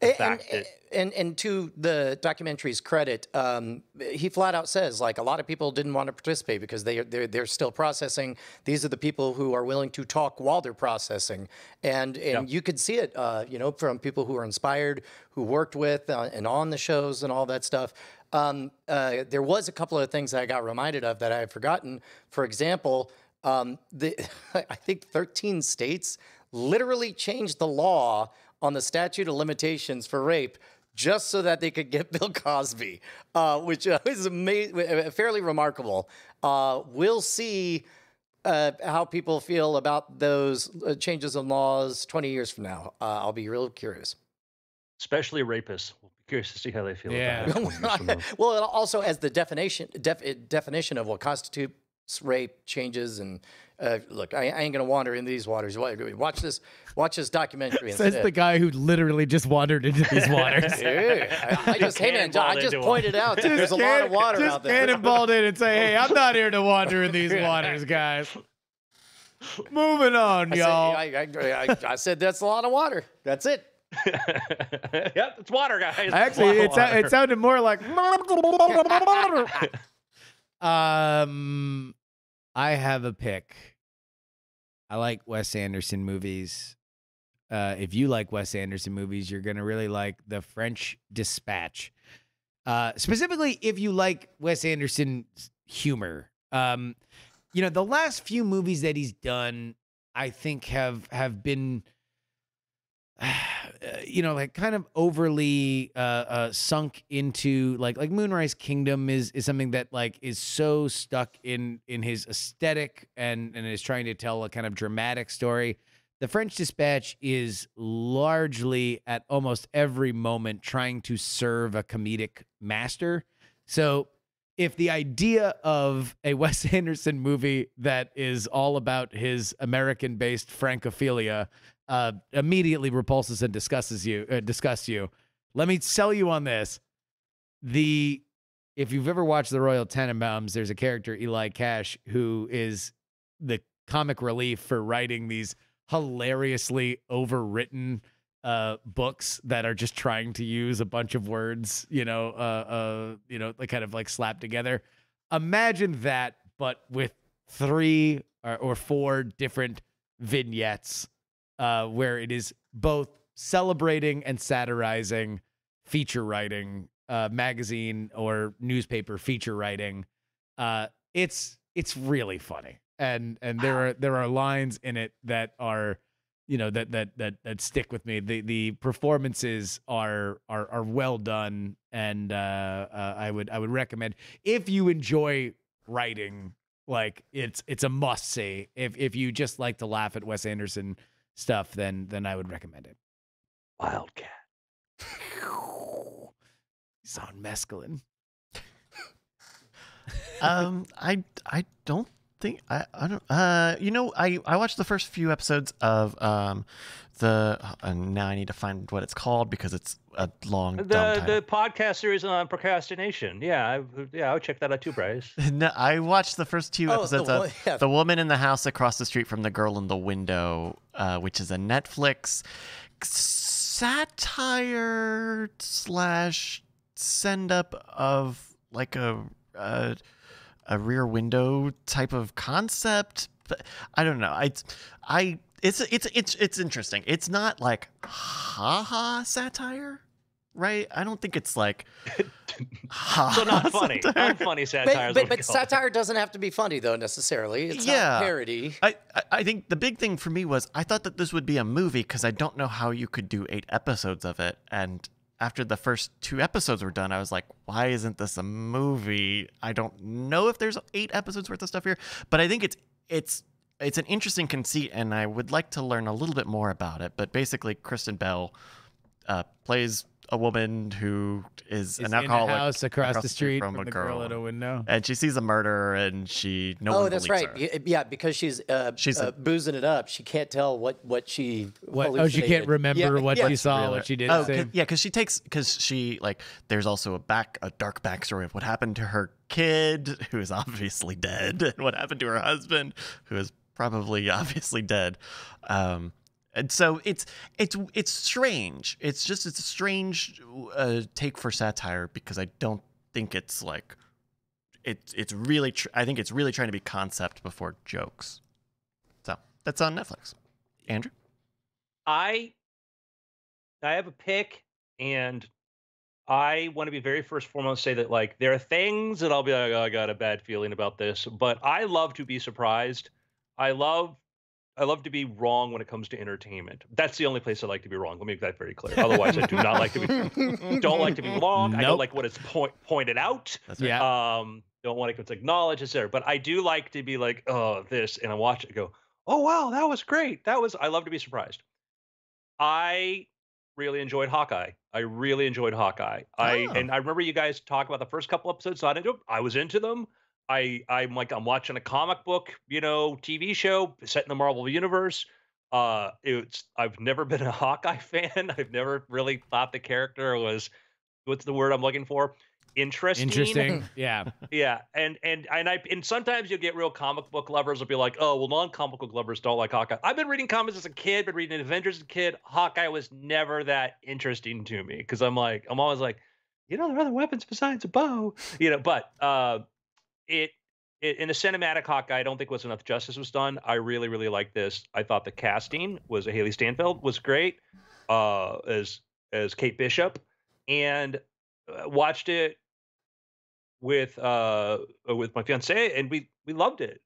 And, that- and, and to the documentary's credit, um, he flat out says like a lot of people didn't want to participate because they they're, they're still processing. These are the people who are willing to talk while they're processing, and and you could see it, uh, you know, from people who are inspired, who worked with uh, and on the shows and all that stuff. Um, uh, there was a couple of things that I got reminded of that I had forgotten. For example, um, the *laughs* I think 13 states literally changed the law on the statute of limitations for rape just so that they could get *laughs* Bill Cosby, uh, which uh, is ama- fairly remarkable. Uh, we'll see uh, how people feel about those uh, changes in laws 20 years from now. Uh, I'll be real curious. especially rapists we'll be curious to see how they feel Yeah. about it 20 years from now. well, and also as the definition def, definition of what constitutes rape changes and uh, look, I, I ain't gonna wander in these waters. Watch this, watch this documentary. Says instead. the guy who literally just wandered into these *laughs* waters. Hey, I, I just, hey man, I just pointed out that there's a lot of water just out there. cannonballed in and say, "Hey, I'm not here to wander in these *laughs* waters, guys." Moving on, I y'all. I, I, I, I said that's a lot of water. That's it. *laughs* yep, it's water, guys. Actually, lot it, of sou- water. it sounded more like. Um, I have a pick. I like Wes Anderson movies. uh, if you like Wes Anderson movies, you're gonna really like The French Dispatch. Uh, specifically, if you like Wes Anderson's humor. Um, you know, the last few movies that he's done, I think have have been *sighs* you know like kind of overly uh, uh sunk into like like moonrise kingdom is is something that like is so stuck in in his aesthetic and and is trying to tell a kind of dramatic story. The french dispatch is largely at almost every moment trying to serve a comedic master. So if the idea of a *laughs* Wes Anderson movie that is all about his American based francophilia uh, immediately repulses and disgusts you, uh, disgusts you, let me sell you on this. The if you've ever watched the Royal Tenenbaums, there's a character Eli Cash who is the comic relief for writing these hilariously overwritten uh, books that are just trying to use a bunch of words, you know, uh, uh, you know, like kind of like slapped together. Imagine that, but with three or, or four different vignettes, uh, where it is both celebrating and satirizing feature writing, uh, magazine or newspaper feature writing. Uh, it's it's really funny, and and there are there are lines in it that are you know that that that that stick with me. The the performances are are are well done, and uh, uh, I would I would recommend if you enjoy writing, like it's it's a must see. If if you just like to laugh at Wes Anderson stuff, then then I would recommend it. Wildcat. *laughs* He's on mescaline. um, I I don't think I I don't uh you know I I watched the first few episodes of um the and now I need to find what it's called because it's a long dumb The title. the podcast series on procrastination. Yeah, I, yeah, I would check that out too, Bryce. *laughs* no, I watched the first two Oh, episodes one- of *laughs* yeah. The Woman in the House Across the Street from the Girl in the Window, uh, which is a Netflix satire slash send up of like a, a a rear window type of concept. But I don't know. I I it's it's it's it's interesting. It's not like haha satire, right? I don't think it's like ha *laughs* So not *laughs* funny. Not funny satire. But, but, but call it. satire doesn't have to be funny though necessarily. It's Yeah. not parody. I, I- I think the big thing for me was I thought that this would be a movie because I don't know how you could do eight episodes of it. And after the first two episodes were done, I was like, why isn't this a movie? I don't know if there's eight episodes worth of stuff here, but I think it's it's it's an interesting conceit, and I would like to learn a little bit more about it. But basically, Kristen Bell uh, plays a woman who is Is an in alcoholic a house across, the street from, from, a girl, girl at a window. and she sees a murder, and she no oh, one that's right. her. Yeah, because she's uh, She's uh, a- boozing it up. She can't tell what what she. What? Oh, she can't remember Yeah, what yeah. she saw, Really? what she did. Oh, say. 'cause- yeah, because she takes because she like there's also a back a dark backstory of what happened to her kid who is obviously dead *laughs* and what happened to her husband who is probably *laughs* obviously dead. Um, and so it's it's it's strange. It's just it's a strange uh, take for satire because I don't think it's like it's it's really tr- I think it's really trying to be concept before jokes. So that's on Netflix. Andrew. I I have a pick, and I want to be very first foremost say that like there are things that I'll be like, oh, I got a bad feeling about this, but I love to be surprised. I love I love to be wrong when it comes to entertainment. That's the only place I like to be wrong. Let me make that very clear. Otherwise, I do not like to be *laughs* don't like to be wrong. I don't like what it's point, pointed out. That's right. Yeah. Um, don't want it it's acknowledged, etc. But I do like to be like, oh, this, and I watch it and go, oh wow, that was great. That was I love to be surprised. I really enjoyed Hawkeye. I really enjoyed Hawkeye. I Oh. and I remember you guys talk about the first couple episodes. So I didn't. I was into them. I I'm like I'm watching a comic book, you know, TV show set in the Marvel universe. Uh, it's I've never been a *laughs* Hawkeye fan. I've never really thought the character was what's the word I'm looking for? Interesting. Interesting. *laughs* Yeah. Yeah, and and and I and sometimes you'll get real comic book lovers will be like, oh well, non-comic book lovers don't like Hawkeye. I've been reading comics as a kid, been reading Avengers as a kid. Hawkeye was never that interesting to me because I'm like, I'm always like, you know, there are other weapons besides a bow, you know. But uh, it i- in the cinematic Hawkeye, I don't think was enough justice was done. I really, really like this. I thought the casting was a Hailee Steinfeld was great uh, as as Kate Bishop, and uh, watched it with uh with my fiance, and we we loved it.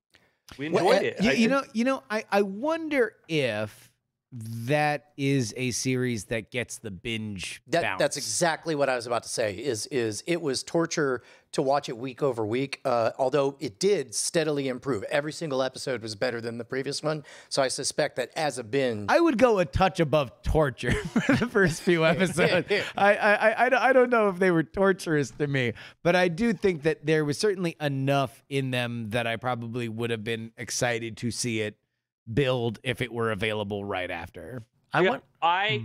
We Well, enjoyed uh, it. You, I- you know, you know, I, I wonder if that is a series that gets the binge That, bounce. that's exactly what I was about to say. Is is it was torture to watch it week over week. Uh, although it did steadily improve. Every single episode was better than the previous one. So I suspect that as a binge, I would go a touch above torture *laughs* for the first few *laughs* episodes. *laughs* I, I, I, I don't- know if they were torturous to me, but I do think that there was certainly enough in them that I probably would have been excited to see it build if it were available right after. I Yeah, want. I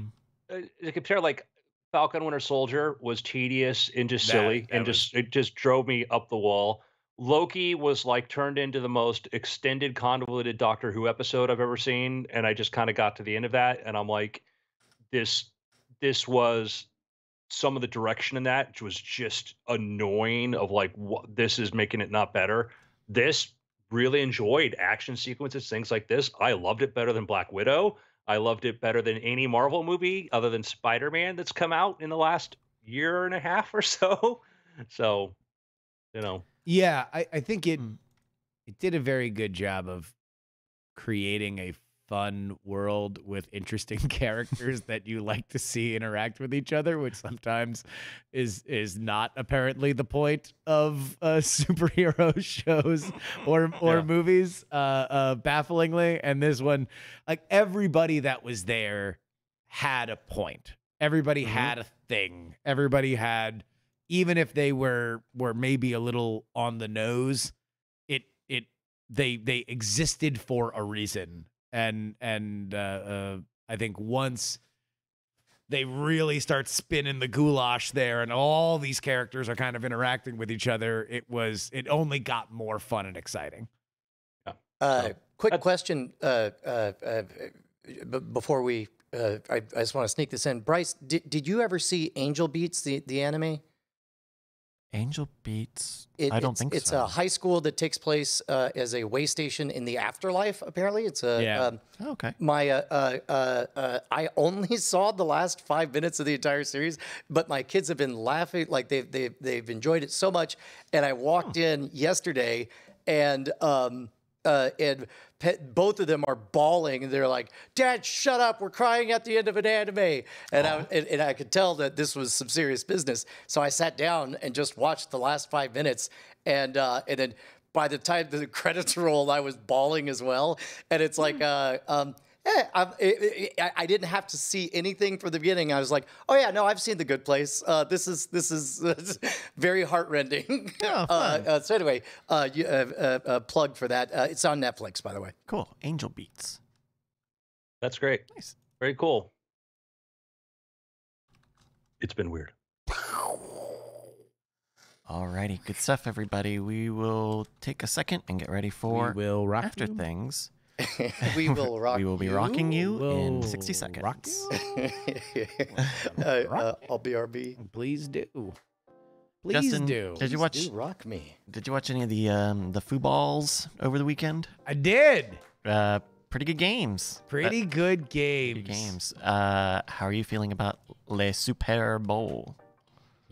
Hmm. uh, to compare like Falcon Winter Soldier was tedious and just That- silly that and was- just it just drove me up the wall. Loki was like turned into the most extended convoluted Doctor Who episode I've ever seen and I just kind of got to the end of that and I'm like this this was some of the direction in that which was just annoying of like what this is making it not better. This really enjoyed action sequences things like this. I loved it better than Black Widow. I loved it better than any Marvel movie other than Spider Man that's come out in the last year and a half or *laughs* so. So, you know, Yeah, I, I think it Mm. it did a very good job of creating a fun world with interesting *laughs* characters that you like to see interact with each other, which sometimes is is not apparently the point of uh, *laughs* superhero *laughs* shows or or Yeah. movies. Uh, uh, bafflingly, and this one, like everybody that was there had a point. Everybody Mhm. had a thing. Everybody had even if they were were maybe a little on the nose, it it they they existed for a reason. And and uh, uh, I think once they really start spinning the goulash there, and all these characters are kind of interacting with each other, it was it only got more fun and exciting. Uh, So, quick question uh, uh, uh, b- before we, uh, I, I just want to sneak this in. Bryce, did, did you ever see Angel Beats, the, the anime? Angel Beats. It, I don't think it's so. a high school that takes place uh, as a way station in the afterlife. Apparently, it's a. Yeah. Um, Oh, okay. my uh, uh, uh, uh, I only *laughs* saw the last five minutes of the entire series, but my kids have been laughing like they've they've they've enjoyed it so much. And I walked in yesterday, and um uh and pe- both of them are bawling, and they're like, "Dad, shut up! We're crying at the end of an anime." And I and, and I could tell that this was some serious business. So I sat down and just watched the last five minutes, and uh, and then by the time the *laughs* credits rolled, I was bawling as well. And it's like, uh, um, eh, I'm, it, it, I, I didn't have to see anything from the beginning. I was like, oh yeah, no, I've seen The Good Place. Uh, this is this is *laughs* very heartrending. *laughs* Oh, uh, uh, so anyway, uh, you, uh, uh, uh, plug for that. Uh, it's on Netflix, by the way. Cool. Angel Beats. that's great. Nice. Very cool. It's been weird. Alrighty, good stuff, everybody. We will take a second and get ready for we will rock after you. things. *laughs* we will rock. *laughs* we will be rocking you in We'll 60 seconds. rock you. *laughs* uh, uh, I'll BRB. Please do. Please Justin, do. Did you watch? Do rock me. Did you watch any of the um, the foo balls over the weekend? I did. Uh, pretty good games. Uh, Pretty good games. good games. Uh, how are you feeling about Le Super Bowl?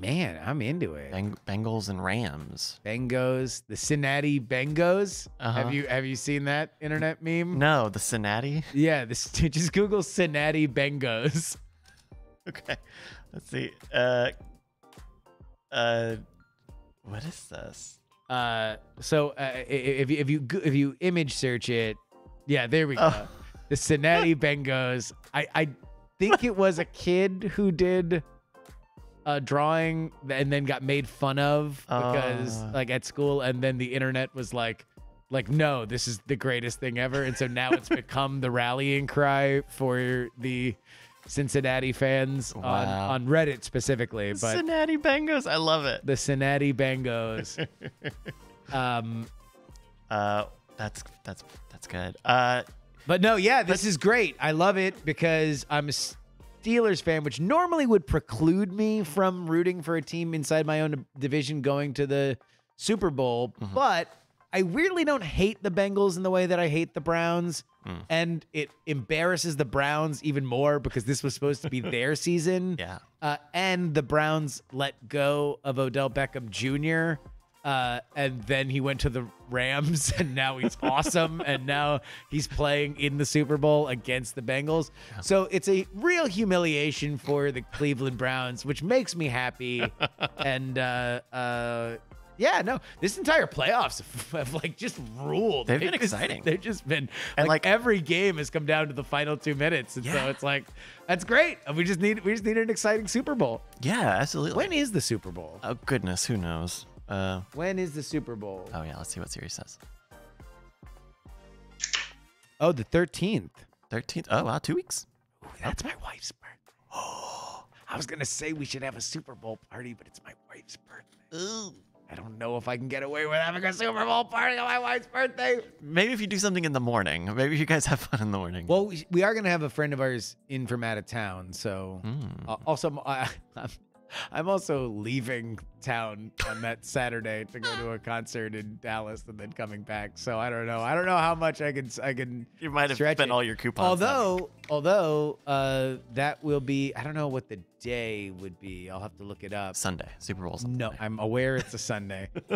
Man, I'm into it. Beng- Bengals and Rams. Bengos, the Cincinnati Bengos. Uh-huh. Have you have you seen that internet meme? No, the Cincinnati. Yeah, this *laughs* just Google Cincinnati Bengos. *laughs* Okay, let's see. Uh, uh, what is this? Uh, so uh, if you if you if you image search it, yeah, there we go. Oh. The Cincinnati *laughs* Bengos. I I think it was a kid who did a drawing and then got made fun of because Uh. like at school, and then the internet was like. Like no, this is the greatest thing ever, and so now it's *laughs* become the rallying cry for the Cincinnati fans Wow. on on Reddit specifically. But Cincinnati Bengals. I love it. the Cincinnati Bengos. *laughs* um, Uh, that's that's that's good. Uh, but no, yeah, this is great. I love it because I'm Steelers fan, which normally would preclude me from rooting for a team inside my own division going to the Super Bowl. But I weirdly don't hate the Bengals in the way that I hate the Browns. Mm. And it embarrasses the Browns even more because this was supposed to be their *laughs* season. Yeah. Uh, and the Browns let go of Odell Beckham Jr. Uh, and then he went to the Rams, *laughs* and now he's awesome. and now he's playing in the Super Bowl against the Bengals. So it's a real humiliation for the Cleveland Browns, which makes me happy. *laughs* and uh, uh, yeah, no, this entire playoffs *laughs* have, like just ruled. They've been just- exciting. They've just been And, like, like- every game has come down to the final two minutes, and so it's like that's great. We just need we just need an exciting Super Bowl. Yeah, absolutely. When is the Super Bowl? oh goodness, who knows? Uh, When is the Super Bowl? oh yeah, let's see what Siri says. Oh, the 13th. 13th. Oh wow, two weeks. That's my wife's birthday. Oh, *gasps* I was going to say we should have a Super Bowl party, but it's my wife's birthday. Ooh. I don't know if I can get away with having a Super Bowl party on my wife's birthday. Maybe if you do something in the morning. Maybe you guys have fun in the morning. Well, we- we are going to have a friend of ours in from out of town. So, Mm. uh, also, I, *laughs* I'm, I'm also leaving town on that Saturday to go to a concert in Dallas and then coming back. So I don't know. I don't know how much I can I can you might have spent it. all your coupons. Although, although uh, that will be, I don't know what the day would be. I'll have to look it up. Sunday, Super Bowl Sunday. No, I'm aware it's a Sunday, *laughs*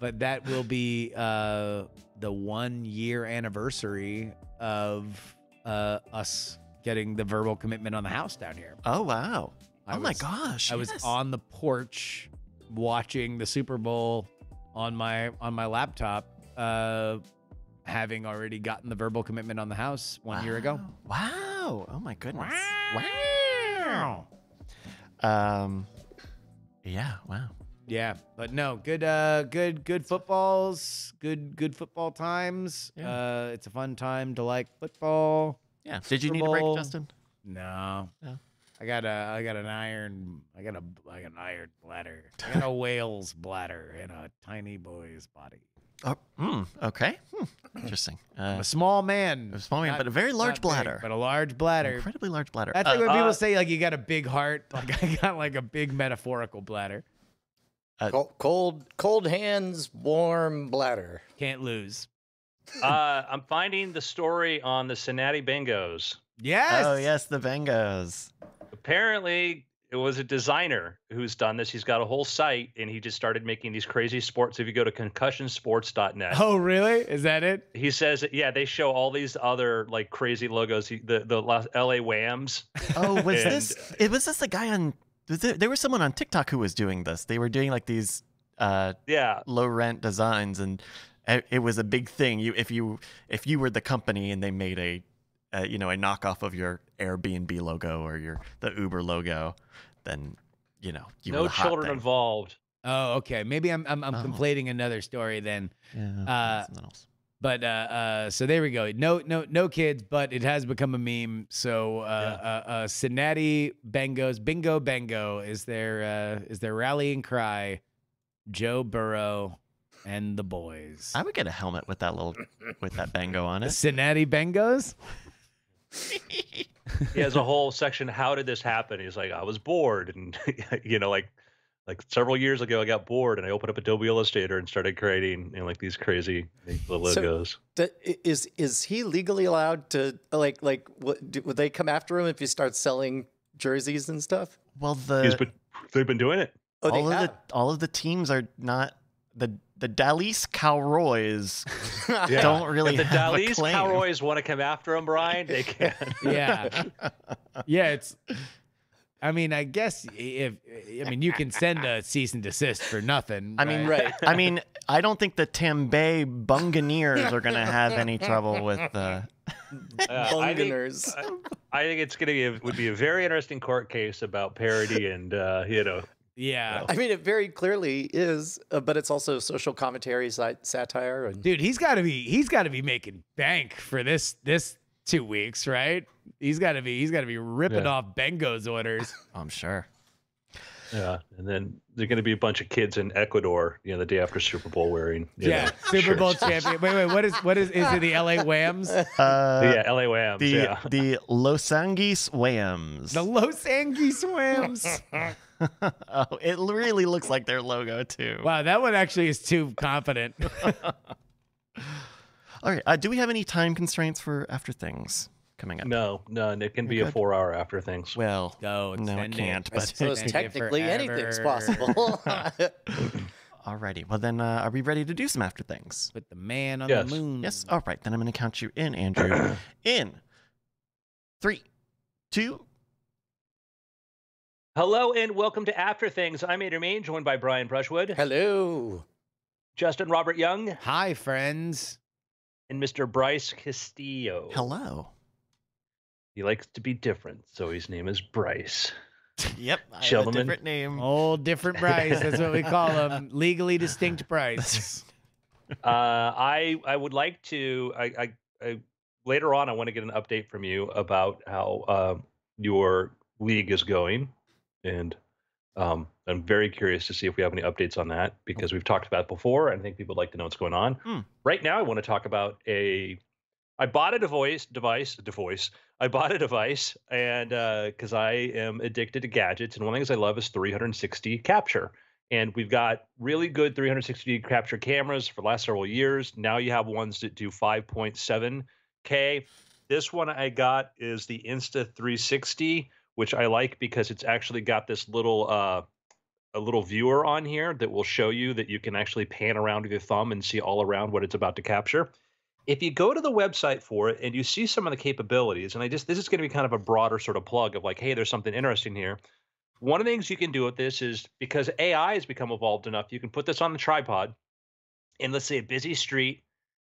but that will be uh, the one year anniversary of uh, us getting the verbal commitment on the house down here. Oh wow. I oh my was- gosh. I was on the porch watching the Super Bowl on my on my laptop, uh, having already gotten the verbal commitment on the house one year ago. Wow. Oh my goodness. Wow. Um. Yeah. Wow. Yeah, but no, good, uh, good, good footballs, good, good football times. Yeah. Uh, it's a fun time to like football. Yeah. Did you Super need a break, Justin? No, No. I got a, I got an iron, I got a, I got an iron bladder, *laughs* I got a whale's bladder in a tiny boy's body. Oh. Hmm. Okay. Hmm. Interesting. I'm Uh, a small man, a small man, not- but a very large not big, bladder. but a large bladder. incredibly large bladder. That's Uh, like when people uh, say like you got a big heart. *laughs* Like I got like a big metaphorical bladder. Cold, cold, cold hands, warm bladder. Can't lose. *laughs* uh, I'm finding the story on the Cincinnati Bengals. Yes. Oh yes, the Bengals. Apparently, it was a designer who's done this. He's got a whole site, and he just started making these crazy sports. If you go to concussionsports.net, Oh really? Is that it? he says, that, yeah, they show all these other like crazy logos. He, the the L.A. Whams. Oh, was And- this? It was this the guy on? Was there, there was someone on TikTok who was doing this. They were doing like these uh, Yeah, low rent designs, and it, it was a big thing. You if you if you were the company and they made a uh, you know a knockoff of your Airbnb logo or your the Uber logo, then you know you no the children thing. involved. Oh, okay. Maybe I'm I'm, I'm Oh. conflating another story then. Yeah, Uh, something else. But uh, uh, so there we go. No, no, no kids, but it has become a meme. So uh, uh, uh, Cincinnati Bengals, Bingo Bengo is their uh, is their rallying cry. Joe Burrow and the boys. I would get a helmet with that little with that bango on it. Cincinnati Bengals. He has a whole section. How did this happen? He's like, I was bored, and *laughs* you know, like like several years ago, I got bored, and I opened up Adobe Illustrator and started creating you know, like these crazy little So- logos. D- Is is he legally allowed to like like what, do, would they come after him if he starts selling jerseys and stuff? Well, the He's been, they've been doing it. Oh, all of have. the all of the teams are not the the Dallas Cowboys *laughs* Yeah. don't really if the have a Dallas claim. Cowboys want to come after him, Brian, they *laughs* can. *laughs* Yeah, yeah. It's. I mean, I guess if I mean you can send a cease and desist for nothing. I mean, Right. I mean, I don't think the Tambay Bunganeers are going to have any trouble with the. Uh, I think, Bunganers. I think it's gonna be a, would be a very interesting court case about parody and uh, you know yeah. I mean, it very clearly is, uh, but it's also social commentary, si- satire, and dude he's got to be he's got to be making bank for this this two weeks right he's got to be he's got to be ripping Yeah. off bengo's orders *laughs* I'm sure. yeah, and then there's gonna be a bunch of kids in Ecuador, you know, the day after Super Bowl wearing you yeah know, super shirts. bowl champion wait wait what is what is is it the la *laughs* whams Uh, yeah, LA Whams. The yeah. the Los Angeles Whams. the los angeles whams *laughs* oh, it really looks like their logo too. wow that one actually is too confident *laughs* All right. Uh, do we have any time constraints for after things coming up? No, no, and it can be Good. a four-hour after things. Well, Go. no, it can't. But suppose *laughs* Extend it technically anything's forever. possible. *laughs* alrighty. Well, then, uh, are we ready to do some after things? Put the man on Yes. the moon. Yes. All right. Then I'm going to count you in, Andrew. *clears throat* in three, two. Hello and welcome to After Things. I'm Andrew Mayne, joined by Brian Brushwood, Hello. Justin Robert Young, Hi, friends. and Mr. Bryce Castillo. Hello. He likes to be different, so his name is Bryce. Yep. I have a Gentlemen. different name. Old different Bryce. That's what we call him. *laughs* Legally distinct Bryce. *laughs* uh, I I would like to. I, I, I later on I want to get an update from you about how uh, your league is going, and um, I'm very curious to see if we have any updates on that because we've talked about it before, and I think people would like to know what's going on. Hmm. Right now, I want to talk about a. I bought a device, device, device. I bought a device, and because I am addicted to gadgets, and one of the things I love is 360 capture. And we've got really good 360 capture cameras for the last several years. Now you have ones that do 5.7K. This one I got is the Insta 360, which I like because it's actually got this little uh, a little viewer on here that will show you that you can actually pan around with your thumb and see all around what it's about to capture. If you go to the website for it and you see some of the capabilities, and I just this is going to be kind of a broader sort of plug of like, hey, there's something interesting here. One of the things you can do with this is because AI has become evolved enough, you can put this on the tripod in let's say a busy street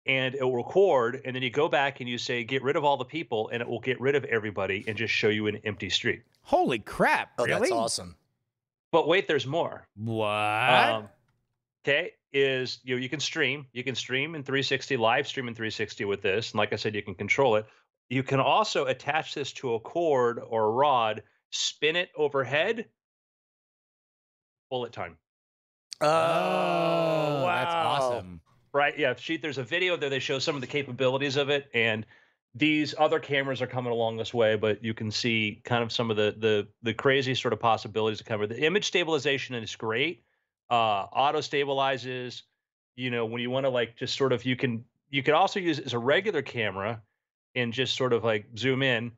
and it will record and then you go back and you say get rid of all the people and it will get rid of everybody and just show you an empty street. Holy crap. Oh, really? that's awesome. But wait, there's more. What? Um, okay, is you know, you can stream, you can stream in 360, live stream in 360 with this, and like I said, you can control it. You can also attach this to a cord or a rod, spin it overhead. Bullet time. Oh, oh, wow. that's awesome. Right? Yeah. Sheet. There's a video there. They show some of the capabilities of it, and these other cameras are coming along this way. But you can see kind of some of the the the crazy sort of possibilities to cover. The image stabilization is great. Uh, auto stabilizes. You know, when you want to like just sort of you can you can also use it as a regular camera and just sort of like zoom in.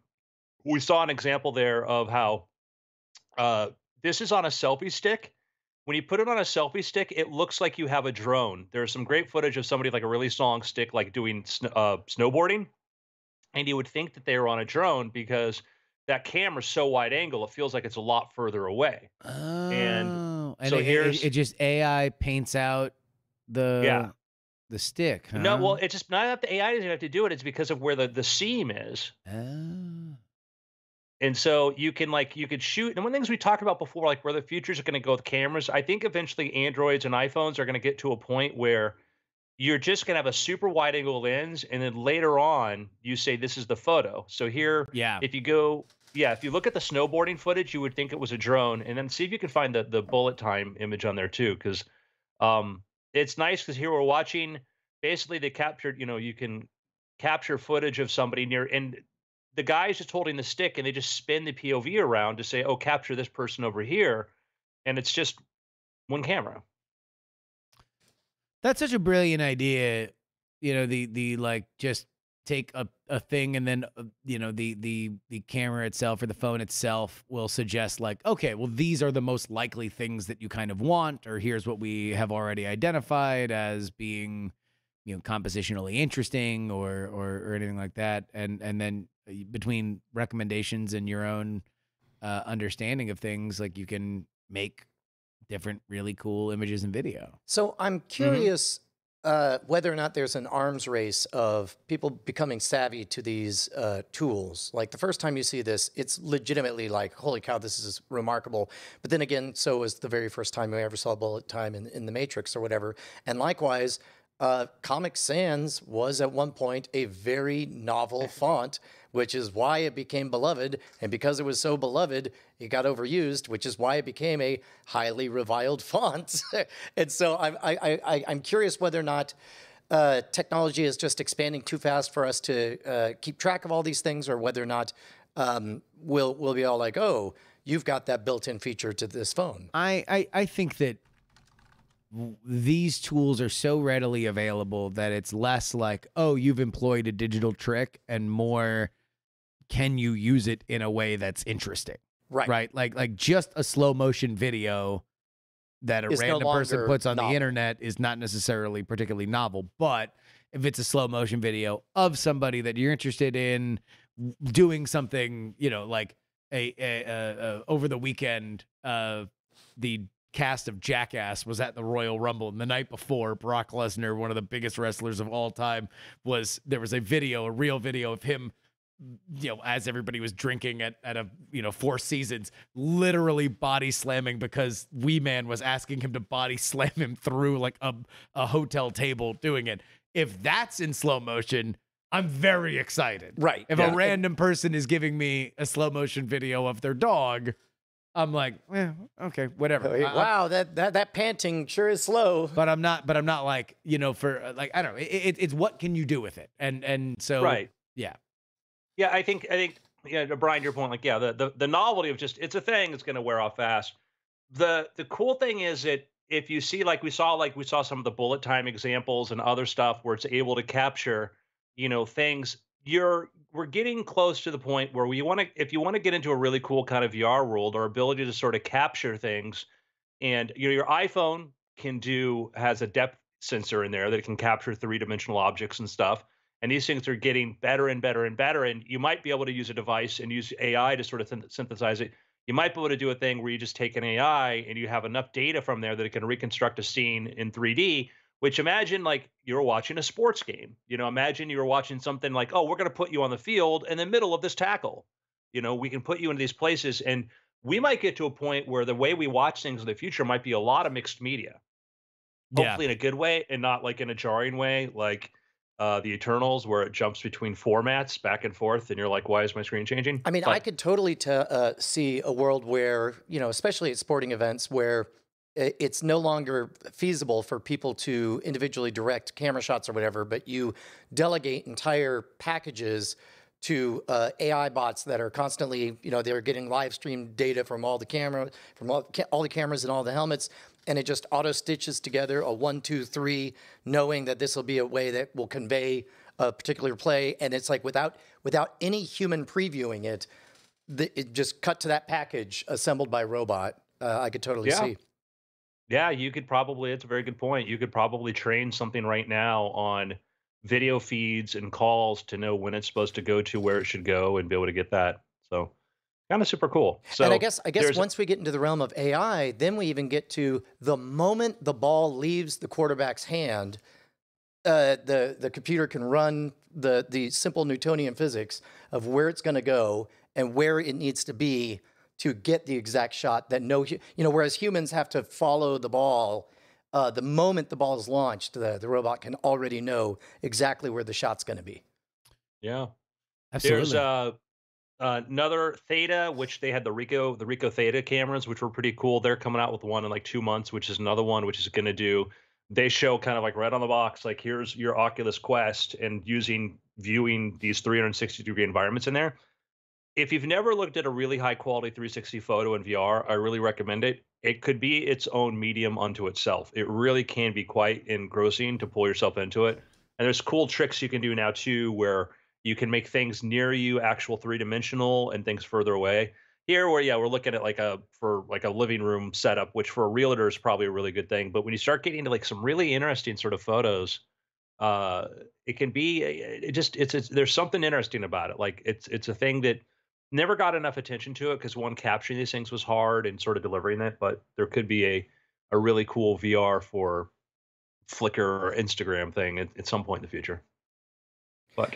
We saw an example there of how uh, this is on a selfie stick when you put it on a selfie stick, it looks like you have a drone. There's some great footage of somebody like a really long stick, like doing sn- uh, snowboarding, and you would think that they were on a drone because that camera's so wide angle, it feels like it's a lot further away. Oh. And, so it, it- here's- it, just AI paints out the Yeah. the stick. Huh? No, well, it's just not that the AI doesn't have to do it; it's because of where the the seam is. Oh. And so you can like you could shoot. And one of the things we talked about before, like where the future is going to go with cameras, I think eventually Androids and iPhones are going to get to a point where you're just going to have a super wide angle lens, and then later on you say this is the photo. So here, yeah. if you go, yeah, if you look at the snowboarding footage, you would think it was a drone, and then see if you can find the the bullet time image on there too, because um, it's nice because here we're watching. Basically, they captured. You know, you can capture footage of somebody near, and the guy's just holding the stick, and they just spin the POV around to say, "Oh, capture this person over here," and it's just one camera. That's such a brilliant idea. You know, the the like just take a, a thing and then uh, you know the the the camera itself or the phone itself will suggest like okay well these are the most likely things that you kind of want or here's what we have already identified as being you know compositionally interesting or or, or anything like that and and then uh, between recommendations and your own uh, understanding of things like you can make different really cool images and video So I'm curious uh, whether or not there's an arms race of people becoming savvy to these uh, tools. Like the first time you see this, it's legitimately like, holy cow, this is remarkable. But then again, so was the very first time we ever saw bullet time in, in the Matrix or whatever. And likewise, uh, Comic Sans was at one point a very novel *laughs* font, which is why it became beloved. And because it was so beloved, it got overused, which is why it became a highly reviled *laughs* font. and so I'm, I, I, I, I'm curious whether or not uh, technology is just expanding too fast for us to uh, keep track of all these things, or whether or not um, we'll, we'll be all like, oh, you've got that built in feature to this phone. I, I, I think that these tools are so readily available that it's less like, oh, you've employed a digital trick and more can you use it in a way that's interesting? Right. Right? Like like just a slow motion video that a no random person puts on novel. the internet is not necessarily particularly novel, but if it's a slow motion video of somebody that you're interested in doing something, you know, like a, a, a, a over the weekend, uh, the cast of Jackass was at the Royal Rumble, and the night before, Brock Lesnar, one of the biggest wrestlers of all time, was there was a video, a real video of him. You know, as everybody was drinking at, at a you know Four Seasons, literally body slamming because Wee Man was asking him to body slam him through like a a hotel table doing it. If that's in slow motion, I'm very excited. Right. If Yeah. a random person is giving me a slow motion video of their dog, I'm like, yeah, okay, whatever. Oh, I- I- wow, that, that that panting sure is slow. but I'm not. But I'm not like you know for uh, like I don't know. It, it, it's what can you do with it, and and so right. yeah. Yeah, I think I think yeah, to Brian, your point, like yeah, the the, the novelty of just it's a thing, it's gonna wear off fast. The the cool thing is that if you see like we saw like we saw some of the bullet time examples and other stuff where it's able to capture, you know, things, you're we're getting close to the point where we want to if you want to get into a really cool kind of VR world or ability to sort of capture things and you know your iPhone can do has a depth sensor in there that can capture three-dimensional objects and stuff and these things are getting better and better and better and you might be able to use a device and use ai to sort of syn- synthesize it. You might be able to do a thing where you just take an ai and you have enough data from there that it can reconstruct a scene in 3d which imagine like you're watching a sports game you know imagine you're watching something like oh we're going to put you on the field in the middle of this tackle you know we can put you into these places and we might get to a point where the way we watch things in the future might be a lot of mixed media Yeah. hopefully in a good way and not like in a jarring way like uh, the Eternals, where it jumps between formats back and forth, and you're like, "Why is my screen changing?" I mean, But- I could totally t- uh, see a world where, you know, especially at sporting events, where it's no longer feasible for people to individually direct camera shots or whatever, but you delegate entire packages to uh, AI bots that are constantly, you know, they're getting live stream data from all the camera, from all, ca- all the cameras and all the helmets, and it just auto stitches together a one, two, three, knowing that this will be a way that will convey a particular play, and it's like without without any human previewing it, the, it just cut to that package assembled by robot. Uh, I could totally Yeah. see. Yeah, you could probably, it's a very good point. You could probably train something right now on video feeds and calls to know when it's supposed to go to where it should go and be able to get that. So, kind of super cool. So, and I guess I guess once we get into the realm of AI, then we even get to the moment the ball leaves the quarterback's hand, uh, the the computer can run the the simple Newtonian physics of where it's going to go and where it needs to be to get the exact shot that no you know whereas humans have to follow the ball. Uh, the moment the ball is launched, the, the robot can already know exactly where the shot's going to be. yeah. Absolutely. There's uh, another Theta, which they had the Ricoh the Ricoh Theta cameras, which were pretty cool. They're coming out with one in like two months, which is another one, which is going to do. They show kind of like right on the box, like here's your Oculus Quest, and using viewing these 360 degree environments in there. If you've never looked at a really high quality 360 photo in VR, I really recommend it. It could be its own medium unto itself. It really can be quite engrossing to pull yourself into it. And there's cool tricks you can do now too, where you can make things near you actual three dimensional and things further away. Here, where yeah, we're looking at like a for like a living room setup, which for a realtor is probably a really good thing. But when you start getting into like some really interesting sort of photos, uh, it can be it just it's, it's there's something interesting about it. Like it's it's a thing that never got enough attention to it because one capturing these things was hard and sort of delivering it. But there could be a a really cool VR for Flickr or Instagram thing at, at some point in the future. But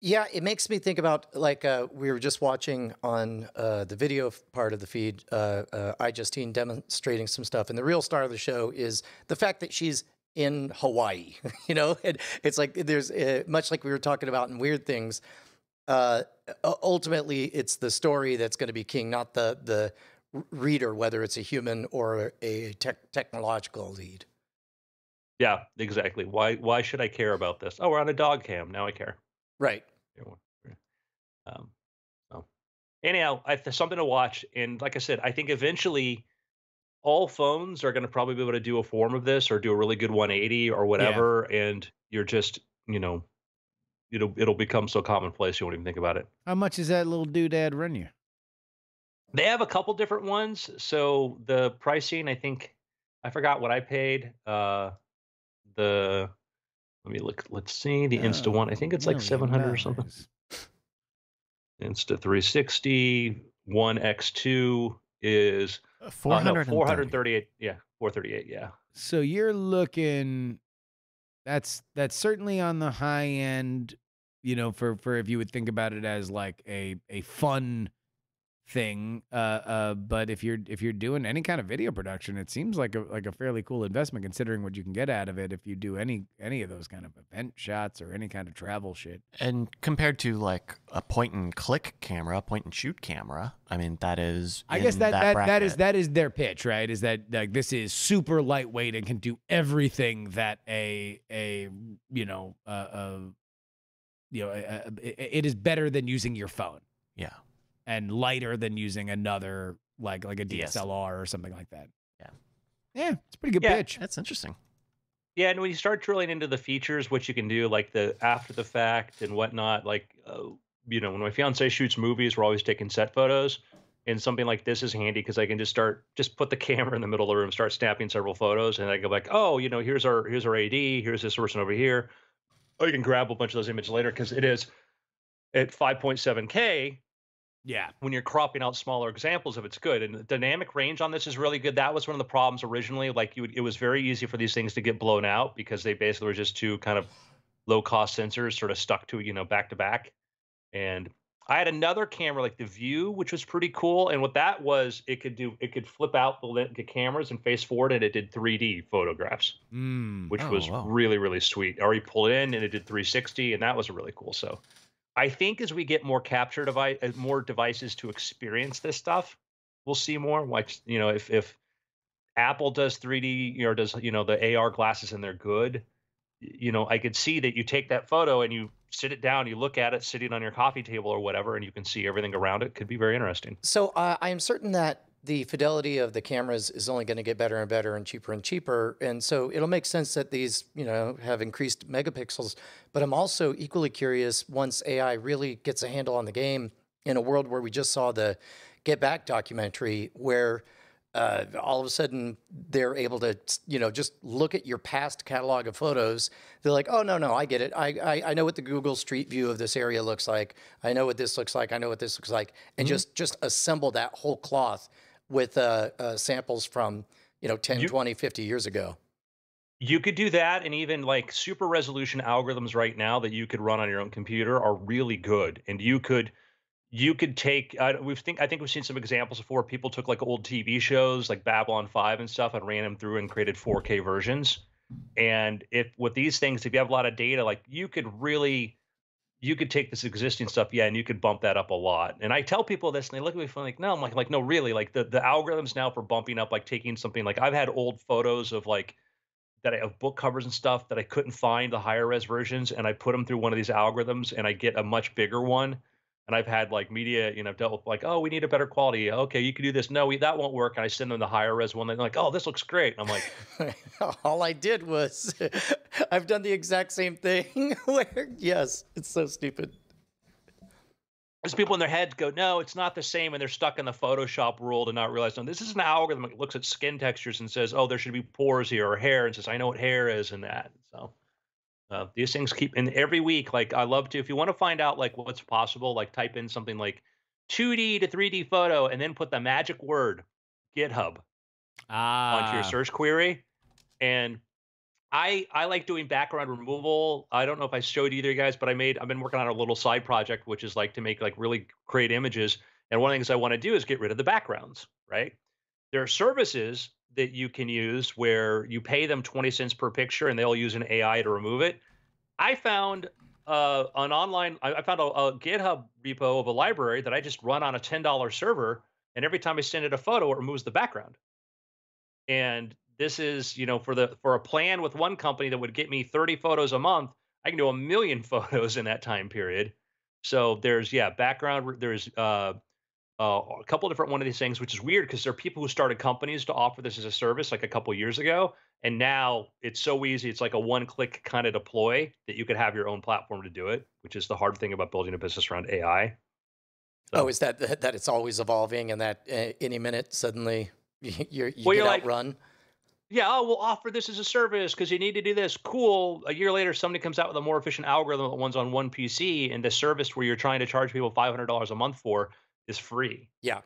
Yeah, it makes me think about like uh, we were just watching on uh, the video part of the feed, uh, uh, iJustine demonstrating some stuff, and the real star of the show is the fact that she's in Hawaii. *laughs* you know, and it's like there's uh, much like we were talking about in Weird Things. Uh, ultimately, it's the story that's going to be king, not the the reader, whether it's a human or a tech technological lead. Yeah, exactly. Why why should I care about this? Oh, we're on a dog cam. Now I care. Right. Yeah, yeah. Um, so anyhow, I, there's something to watch, and like I said, I think eventually all phones are going to probably be able to do a form of this or do a really good 180 or whatever, and you're just you know, it'll it'll become so commonplace you won't even think about it. How much does that little doodad run you? They have a couple different ones. So the pricing, I think, I forgot what I paid. Uh, the let me look. Let's see the Insta one. I think it's like seven hundred or something. Insta 360 One X2 is uh, no, 438. Yeah, 438. Yeah. So you're looking that's that's certainly on the high end, you know, for for if you would think about it as like a a fun thing. Uh uh but if you're if you're doing any kind of video production, it seems like a like a fairly cool investment considering what you can get out of it if you do any any of those kind of event shots or any kind of travel shit. And compared to like a point and click camera, point and shoot camera, I mean that is. I guess in that that, that is that is their pitch, right? Is that like this is super lightweight and can do everything that a a you know uh, uh you know a, a, it is better than using your phone Yeah. And lighter than using another like like a DS. DSLR or something like that. Yeah. Yeah, it's a pretty good Yeah. pitch. That's interesting. Yeah, and when you start drilling into the features, what you can do, like the after the fact and whatnot, like uh, you know, when my fiance shoots movies, we're always taking set photos, and something like this is handy because I can just start just put the *laughs* camera in the middle of the room, start snapping several photos, and I go like, oh, you know, here's our here's our AD, here's this person over here. Oh, you can grab a bunch of those images later because it is at 5.7K Yeah. when you're cropping out smaller examples of it's good and the dynamic range on this is really good that was one of the problems originally like you would, it was very easy for these things to get blown out because they basically were just two kind of low cost sensors sort of stuck to you know back to back and i had another camera like the Vuze which was pretty cool and what that was it could do it could flip out the, the cameras and face forward and it did 3d photographs Mm. which Oh, was wow. really really sweet. I already pulled it in and it did 360, and that was really cool. So, I think as we get more capture device, uh, more devices to experience this stuff, we'll see more. Like you know, if if Apple does 3D, you know, does you know the AR glasses and they're good, you know, I could see that you take that photo and you sit it down, you look at it sitting on your coffee table or whatever, and you can see everything around it. Could be very interesting. So uh, I am certain that the fidelity of the cameras is only going to get better and better and cheaper and cheaper, and so it'll make sense that these, you know, have increased megapixels. But I'm also equally curious once AI really gets a handle on the game in a world where we just saw the Get Back documentary, where uh, all of a sudden they're able to, you know, just look at your past catalog of photos. They're like, oh no, no, I get it. I, I I know what the Google Street View of this area looks like. I know what this looks like. I know what this looks like, and just just assemble that whole cloth with uh, uh, samples from you know 10, You- 20, 50 years ago. You could do that, and even like super resolution algorithms right now that you could run on your own computer are really good. And you could, you could take. Uh, we've think I think we've seen some examples before. People took like old TV shows like Babylon Five and stuff, and ran them through and created 4K versions. And if with these things, if you have a lot of data, like you could really, you could take this existing stuff, yeah, and you could bump that up a lot. And I tell people this, and they look at me funny, like, no, I'm like, like no, really, like the the algorithms now for bumping up, like taking something like I've had old photos of like that I have book covers and stuff that I couldn't find the higher res versions, and I put them through one of these algorithms, and I get a much bigger one. And I've had like media, you know, dealt with like, oh, we need a better quality. Okay, you can do this. No, we, that won't work. And I send them the higher res one. They're like, oh, this looks great. And I'm like, *laughs* All I did was, *laughs* I've done the exact same thing. *laughs* where yes, it's so stupid. there's people in their heads go, no, it's not the same, and they're stuck in the Photoshop world and not realize, no, this is an algorithm that looks at skin textures and says, oh, there should be pores here or hair, and says, I know what hair is and that. So uh, these things keep, and every week, like I love to, if you want to find out like what's possible, like type in something like 2D to 3D photo, and then put the magic word GitHub Ah. onto your search query. And I I like doing background removal. I don't know if I showed either of you guys, but I made I've been working on a little side project, which is like to make like really great images. And one of the things I want to do is get rid of the backgrounds, right? There are services that you can use where you pay them 20 cents per picture and they'll use an AI to remove it. I found uh, an online, I, I found a, a GitHub repo of a library that I just run on a $10 server. And every time I send it a photo, it removes the background and this is you know for the for a plan with one company that would get me 30 photos a month i can do a million *laughs* photos in that time period so there's yeah background there's uh uh, a couple different one of these things, which is weird because there are people who started companies to offer this as a service like a couple years ago, and now it's so easy. It's like a one-click kind of deploy that you could have your own platform to do it, which is the hard thing about building a business around AI. Oh, is that that it's always evolving and that uh, any minute suddenly *laughs* you're, you Well, get you're like- outrun? yeah, oh, we'll offer this as a service because you need to do this. Cool. A year later, somebody comes out with a more efficient algorithm that runs on one PC, and the service where you're trying to charge people $500 a month for is free. Yeah.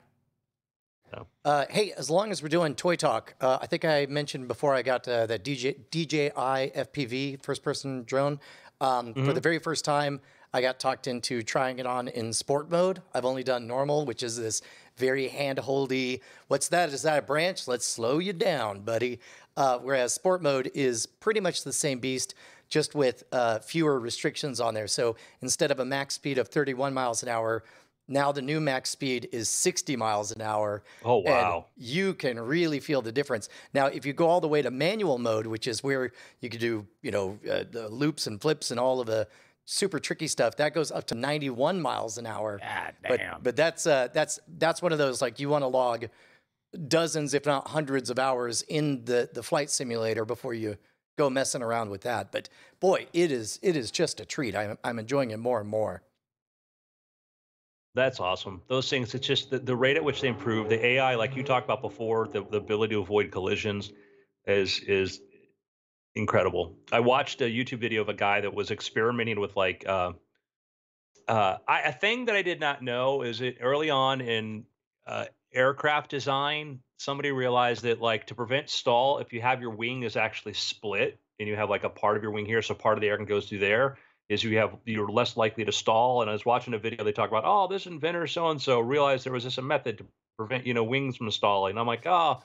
So. Uh, hey, as long as we're doing toy talk, uh, I think I mentioned before I got uh, that DJ, DJI FPV first person drone. Um, For the very first time, I got talked into trying it on in sport mode. I've only done normal, which is this very hand holdy. What's that? Is that a branch? Let's slow you down, buddy. Uh, whereas sport mode is pretty much the same beast, just with uh, fewer restrictions on there. So instead of a max speed of 31 miles an hour, now the new max speed is 60 miles an hour. Oh, and wow. you can really feel the difference. Now, if you go all the way to manual mode, which is where you could do, you know, uh, the loops and flips and all of the super tricky stuff, that goes up to 91 miles an hour. God But, damn. but that's uh, that's that's one of those like you want to log dozens, if not hundreds, of hours in the the flight simulator before you go messing around with that. But boy, it is it is just a treat. I'm I'm enjoying it more and more. That's awesome. Those things, it's just the, the rate at which they improve. The AI, like you talked about before, the, the ability to avoid collisions is is incredible. I watched a YouTube video of a guy that was experimenting with like uh, uh, I, a thing that I did not know is it early on in uh, aircraft design, somebody realized that like to prevent stall, if you have your wing is actually split and you have like a part of your wing here, so part of the air can goes through there, is you have you're less likely to stall. And I was watching a video they talk about, oh, this inventor so and so realized there was this a method to prevent you know wings from stalling. And I'm like, oh,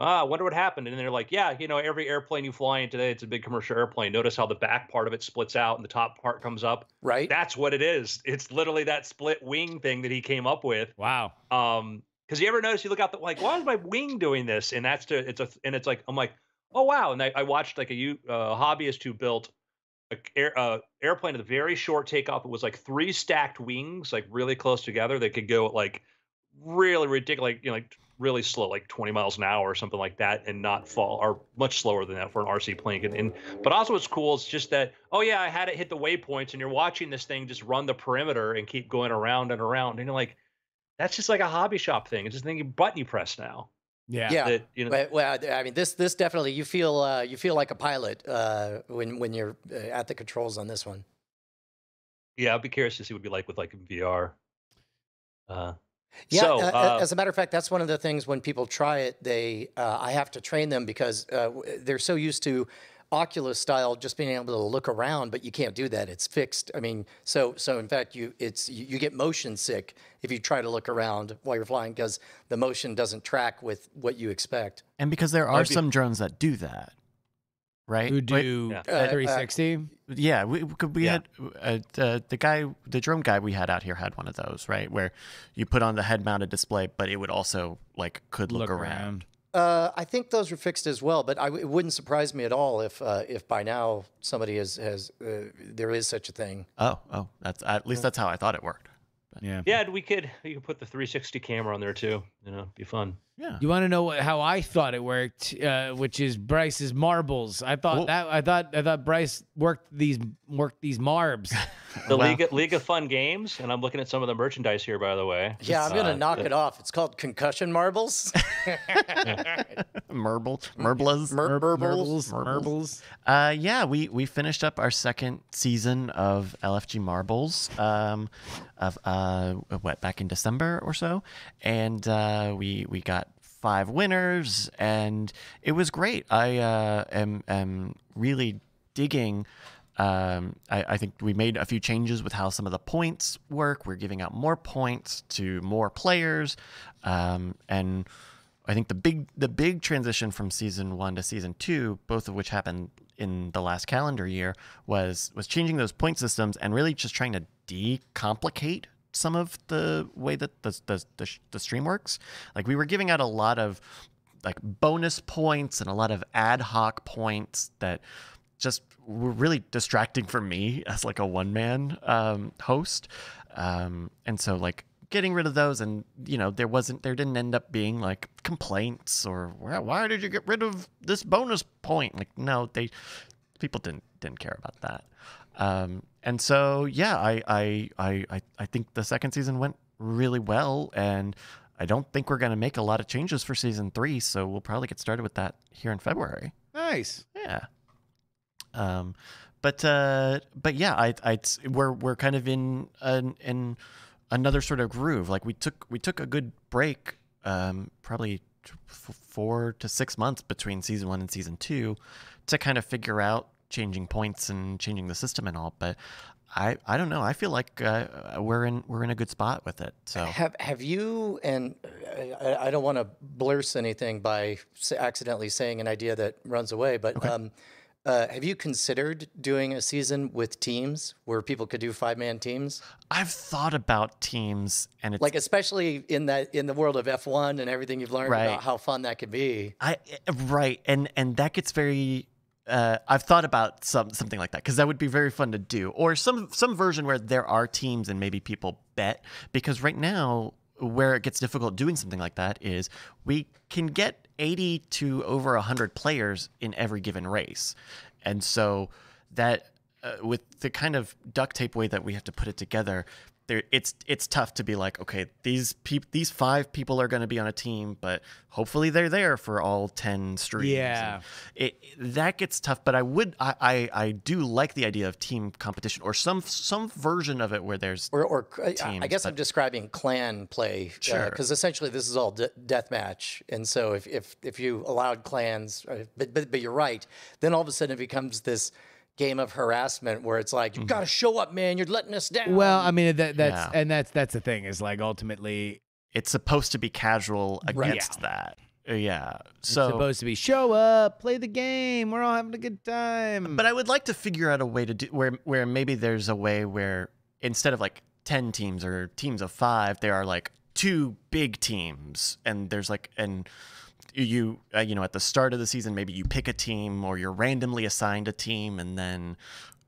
ah, I wonder what happened. And they're like, yeah, you know, every airplane you fly in today, it's a big commercial airplane. Notice how the back part of it splits out and the top part comes up. Right? That's what it is. It's literally that split wing thing that he came up with. Wow. Um, because you ever notice you look out the like, why is my wing doing this? And that's to it's a and it's like I'm like, oh wow. And I, I watched like a you uh, hobbyist who built a air, uh, airplane with a very short takeoff. It was like three stacked wings, like really close together. They could go at like really ridiculous, like you know, like really slow, like 20 miles an hour or something like that, and not fall, or much slower than that for an RC plane. And, and but also what's cool is just that, oh yeah, I had it hit the waypoints, and you're watching this thing just run the perimeter and keep going around and around, and you're like, that's just like a hobby shop thing. It's just a you button you press now. Yeah. Yeah. That you know, Well, well, I mean, this this definitely you feel uh, you feel like a pilot uh, when when you're uh, at the controls on this one. yeah. I'd be curious to see what it'd be like with like VR. Uh, Yeah, so, uh, uh, as a matter of fact, that's one of the things when people try it, they uh, I have to train them because uh, they're so used to Oculus style, just being able to look around, but you can't do that. It's fixed. I mean, so so in fact, you it's you, you get motion sick if you try to look around while you're flying because the motion doesn't track with what you expect. And because there are I'd be- some drones that do that, right? Who Wait, do Yeah. Uh, uh, 360? yeah, we, we could- we Yeah. had uh, the the guy, the drone guy we had out here had one of those, right? Where you put on the head-mounted display, but it would also like could look, around. Uh, I think those were fixed as well, but I w it wouldn't surprise me at all if uh, if by now somebody has has uh, there is such a thing. Oh, oh, that's at least that's how I thought it worked. yeah. yeah, we could we could put the 360 camera on there too. You know, be fun. Yeah. You want to know what, how I thought it worked, uh, which is Bryce's marbles. I thought Well- that I thought I thought Bryce worked these worked these marbs. *laughs* The Wow. League of, League of Fun Games, and I'm looking at some of the merchandise here, by the way. Yeah, I'm gonna Uh, knock the- it off. It's called concussion marbles. *laughs* *laughs* Merble, Merblas. Mer- Mer- marbles. marbles, marbles. Uh, yeah, we we finished up our second season of LFG Marbles, um, of uh, what back in December or so, and uh, we we got five winners, and it was great. I uh, am am really digging. Um, I, I think we made a few changes with how some of the points work. We're giving out more points to more players, um, and I think the big the big transition from season one to season two, both of which happened in the last calendar year, was was changing those point systems and really just trying to decomplicate some of the way that the the, the, the stream works. Like we were giving out a lot of like bonus points and a lot of ad hoc points that just were really distracting for me *laughs* as like a one man um, host. Um, and so like getting rid of those, and you know, there wasn't, there didn't end up being like complaints or why, did you get rid of this bonus point? Like, no, they people didn't didn't care about that. Um, and so yeah, I, I I I I think the second season went really well, and I don't think we're gonna make a lot of changes for season three. So we'll probably get started with that here in February. Nice. Yeah. Um, but uh, but yeah, I I we're we're kind of in an in another sort of groove. Like we took we took a good break, um, probably f- four to six months between season one and season two, to kind of figure out changing points and changing the system and all. But I I don't know. I feel like uh, we're in we're in a good spot with it. So Have have you and I, I don't want to blurse anything by accidentally saying an idea that runs away, but um, uh, have you considered doing a season with teams where people could do five man teams? I've thought about teams, and it's Like especially in that in the world of F one and everything you've learned Right. about how fun that could be. I right, and and that gets very. Uh, I've thought about some something like that because that would be very fun to do, or some some version where there are teams and maybe people bet. Because right now, where it gets difficult doing something like that is we can get eighty to over hundred players in every given race, and so that uh, with the kind of duct tape way that we have to put it together, there it's it's tough to be like, okay, these peop- these five people are going to be on a team, but hopefully they're there for all ten streams. Yeah. And it that gets tough. But I would I, I I do like the idea of team competition or some some version of it where there's Or, or I- I Teams, guess I'm describing clan play Sure. because essentially this is all de- deathmatch, and so if, if if you allowed clans, uh, but, but but you're right, then all of a sudden it becomes this game of harassment where it's like you got to show up, man, you're letting us down. Well, I mean that that's Yeah. and that's that's the thing is like ultimately it's supposed to be casual Right. against that. Uh, Yeah. it's So supposed to be show up, play the game, we're all having a good time. But I would like to figure out a way to do where where maybe there's a way where instead of like 10 teams or teams of 5 there are like two big teams and there's like and you uh, you know at the start of the season maybe you pick a team or you're randomly assigned a team and then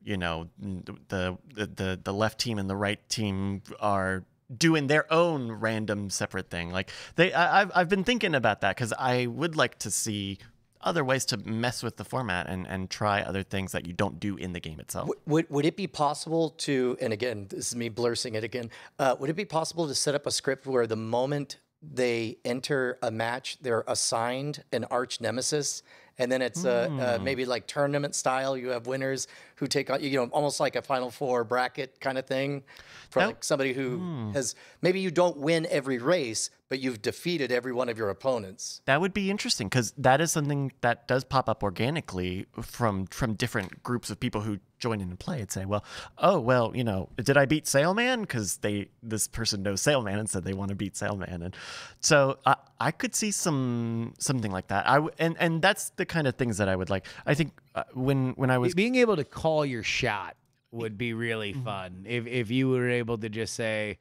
you know the the the, left team and the right team are doing their own random separate thing like they I, I've, I've been thinking about that because i would like to see other ways to mess with the format and, and try other things that you don't do in the game itself. Would, would it be possible to, and again, this is me blursing it again, uh, would it be possible to set up a script where the moment they enter a match, they're assigned an arch nemesis? And then it's uh, uh, maybe like tournament style. You have winners who take on, you know, almost like a Final Four bracket kind of thing for That- like somebody who has, maybe you don't win every race, but you've defeated every one of your opponents. That would be interesting because that is something that does pop up organically from from different groups of people who join in and play and say, well, oh well, you know, did I beat Sailman? Because they this person knows Sailman and said they want to beat Sailman, and so I, I could see some something like that. I w- and and that's the kind of things that I would like. I think uh, when when I was being able to call your shot would be really fun. If if you were able to just say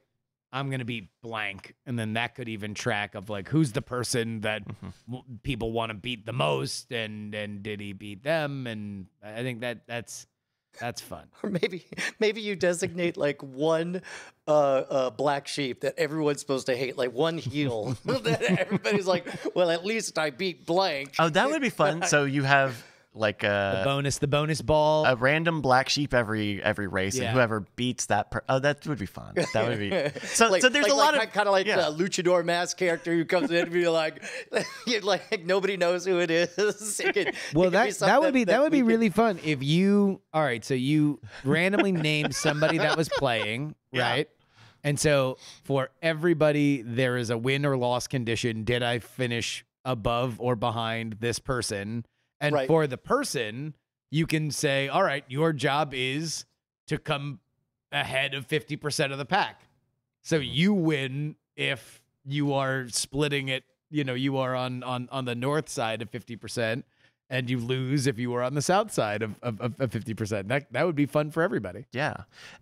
i'm going to be blank and then that could even track of like who's the person that w- people want to beat the most and and did he beat them? And i think that that's that's fun. *laughs* Or maybe maybe you designate like one uh, uh, black sheep that everyone's supposed to hate, like one heel. *laughs* That everybody's like, well, at least I beat blank. oh that would be fun. *laughs* So you have like the a bonus the bonus ball a random black sheep every every race, Yeah. and whoever beats that, per- oh, that would be fun. That would be *laughs* so. like, so there's like, a lot like, of kind of like yeah. a luchador mask character who comes in and be like, *laughs* you're like nobody knows who it is. *laughs* It could- well could be that that would be that would we be could- really fun if you all right so you randomly named somebody that was playing Yeah. right and so for everybody there is a win or loss condition did i finish above or behind this person and Right. for the person you can say all right your job is to come ahead of 50% of the pack. So you win if you are splitting it you know you are on on on the north side of 50% and you lose if you were on the south side of, of, of of 50% that that would be fun for everybody. Yeah,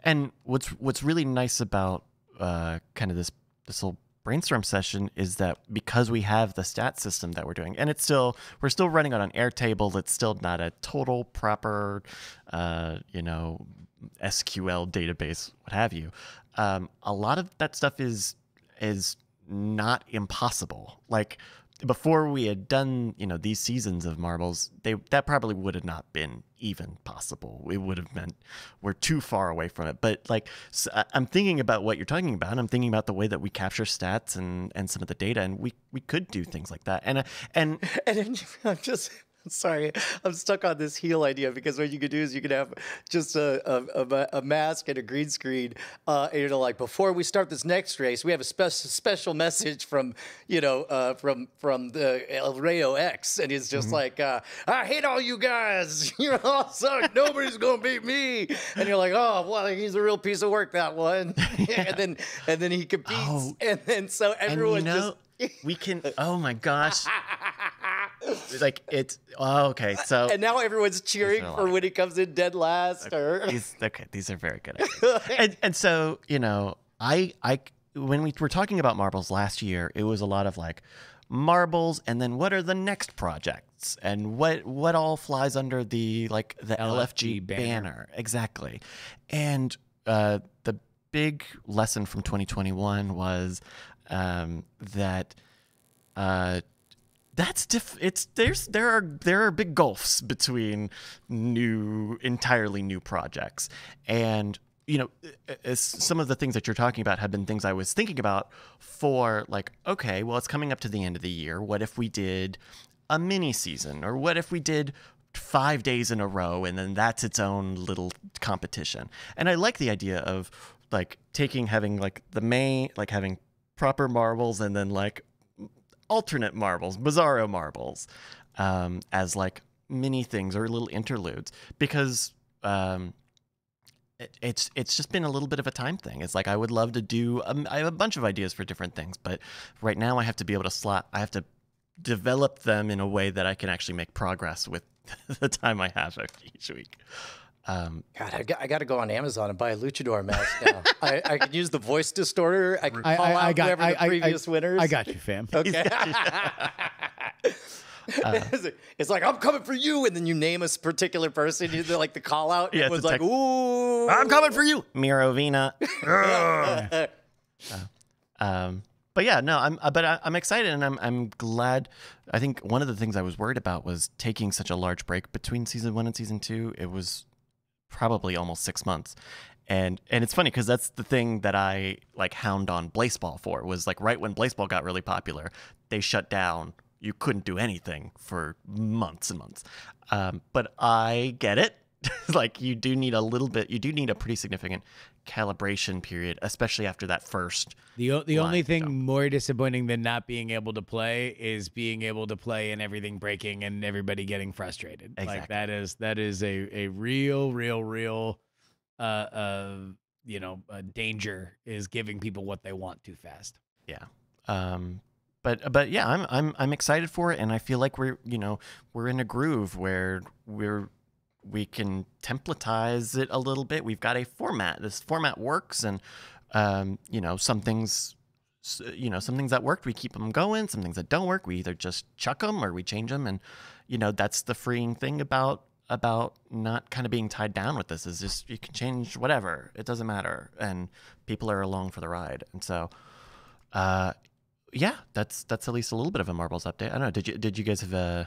and what's what's really nice about uh, kind of this this little brainstorm session is that because we have the stat system that we're doing, and it's still we're still running on an Airtable. It's still not a total proper, uh, you know, SQL database, what have you. Um, a lot of that stuff is is not impossible. Like before we had done, you know, these seasons of marbles, they that probably would have not been even possible. It would have meant we're too far away from it. But like, I'm thinking about what you're talking about. I'm thinking about the way that we capture stats and and some of the data, and we we could do things like that. And uh, and *laughs* And I'm just *laughs* sorry, I'm stuck on this heel idea because what you could do is you could have just a a, a, mask and a green screen, uh, and you know, like before we start this next race, we have a special special message from you know uh, from from the El Rayo X, and he's just like, uh, I hate all you guys, *laughs* you all suck, nobody's gonna beat me, and you're like, oh, well, he's a real piece of work that one, *laughs* and then and then he competes, Oh. and then so everyone you know, just. We can. *laughs* Oh my gosh. *laughs* Like it's oh, okay. So And now everyone's cheering for when he comes in dead last. Or these okay these are very good *laughs* ideas. and, and so you know i i when we were talking about marbles last year it was a lot of like marbles and then what are the next projects and what what all flies under the like the lfg, LFG banner. banner. exactly and uh the big lesson from 2021 was um that uh that's diff- it's there's there are there are big gulfs between new entirely new projects. And you know some of the things that you're talking about have been things i was thinking about for like okay well it's coming up to the end of the year. What if we did a mini season? Or what if we did five days in a row and then that's its own little competition? And i like the idea of like taking having like the main like having proper marbles and then like alternate marbles, bizarro marbles, um, as like mini things or little interludes because um, it, it's it's just been a little bit of a time thing. It's like I would love to do. Um, I have a bunch of ideas for different things, but right now I have to be able to slot. I have to develop them in a way that I can actually make progress with *laughs* the time I have each week. Um, God, I got, I got to go on Amazon and buy a luchador mask now. *laughs* I, I can use the voice distorter. I can call I, I, out got whoever the previous winners. I got you, fam. *laughs* Okay. *laughs* it's like I'm coming for you, and then you name a particular person. You like the call out. Yeah, it was like, ooh, I'm coming for you, Mirovina. Um, but yeah, no, I'm uh, but I, I'm excited and I'm I'm glad. I think one of the things I was worried about was taking such a large break between season one and season two. It was probably almost six months, and and it's funny because that's the thing that I like hound on Blaseball for was like right when Blaseball got really popular, they shut down. You couldn't do anything for months and months. Um, but I get it. *laughs* like you do need a little bit. You do need a pretty significant calibration period, especially after that first. The o- the only thing more disappointing than not being able to play is being able to play and everything breaking and everybody getting frustrated. Like that is that is a a real real real uh uh you know uh, danger is giving people what they want too fast. Yeah um, but but yeah, I'm I'm I'm excited for it, and I feel like we're you know we're in a groove where we're we can templatize it a little bit. We've got a format. This format works, and um, you know some things. You know, some things that worked, we keep them going. Some things that don't work, we either just chuck them or we change them. And you know, that's the freeing thing about about not kind of being tied down with this is just you can change whatever. It doesn't matter, and people are along for the ride. And so, uh, yeah, that's that's at least a little bit of a marbles update. I don't know. Did you did you guys have uh,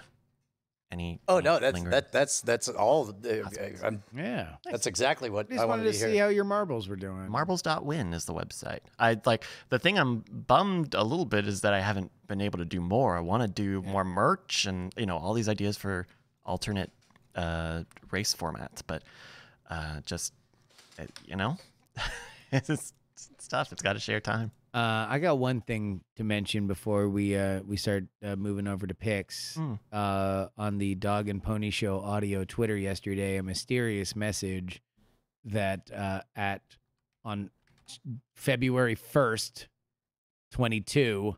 any? oh any no, that's lingering- that that's that's all. the- uh, I'm, Yeah. that's exactly what I just I wanted wanted to to see how your marbles were doing. Marbles.win is the website. I like the thing I'm bummed a little bit is that I haven't been able to do more. I want to do more merch and you know all these ideas for alternate uh, race formats, but uh, just uh, you know, *laughs* it's, it's tough. It's got to share time. Uh, I got one thing to mention before we uh, we start uh, moving over to picks. Hmm. Uh, on the Dog and Pony Show audio Twitter yesterday, a mysterious message that uh, at on February first, twenty two,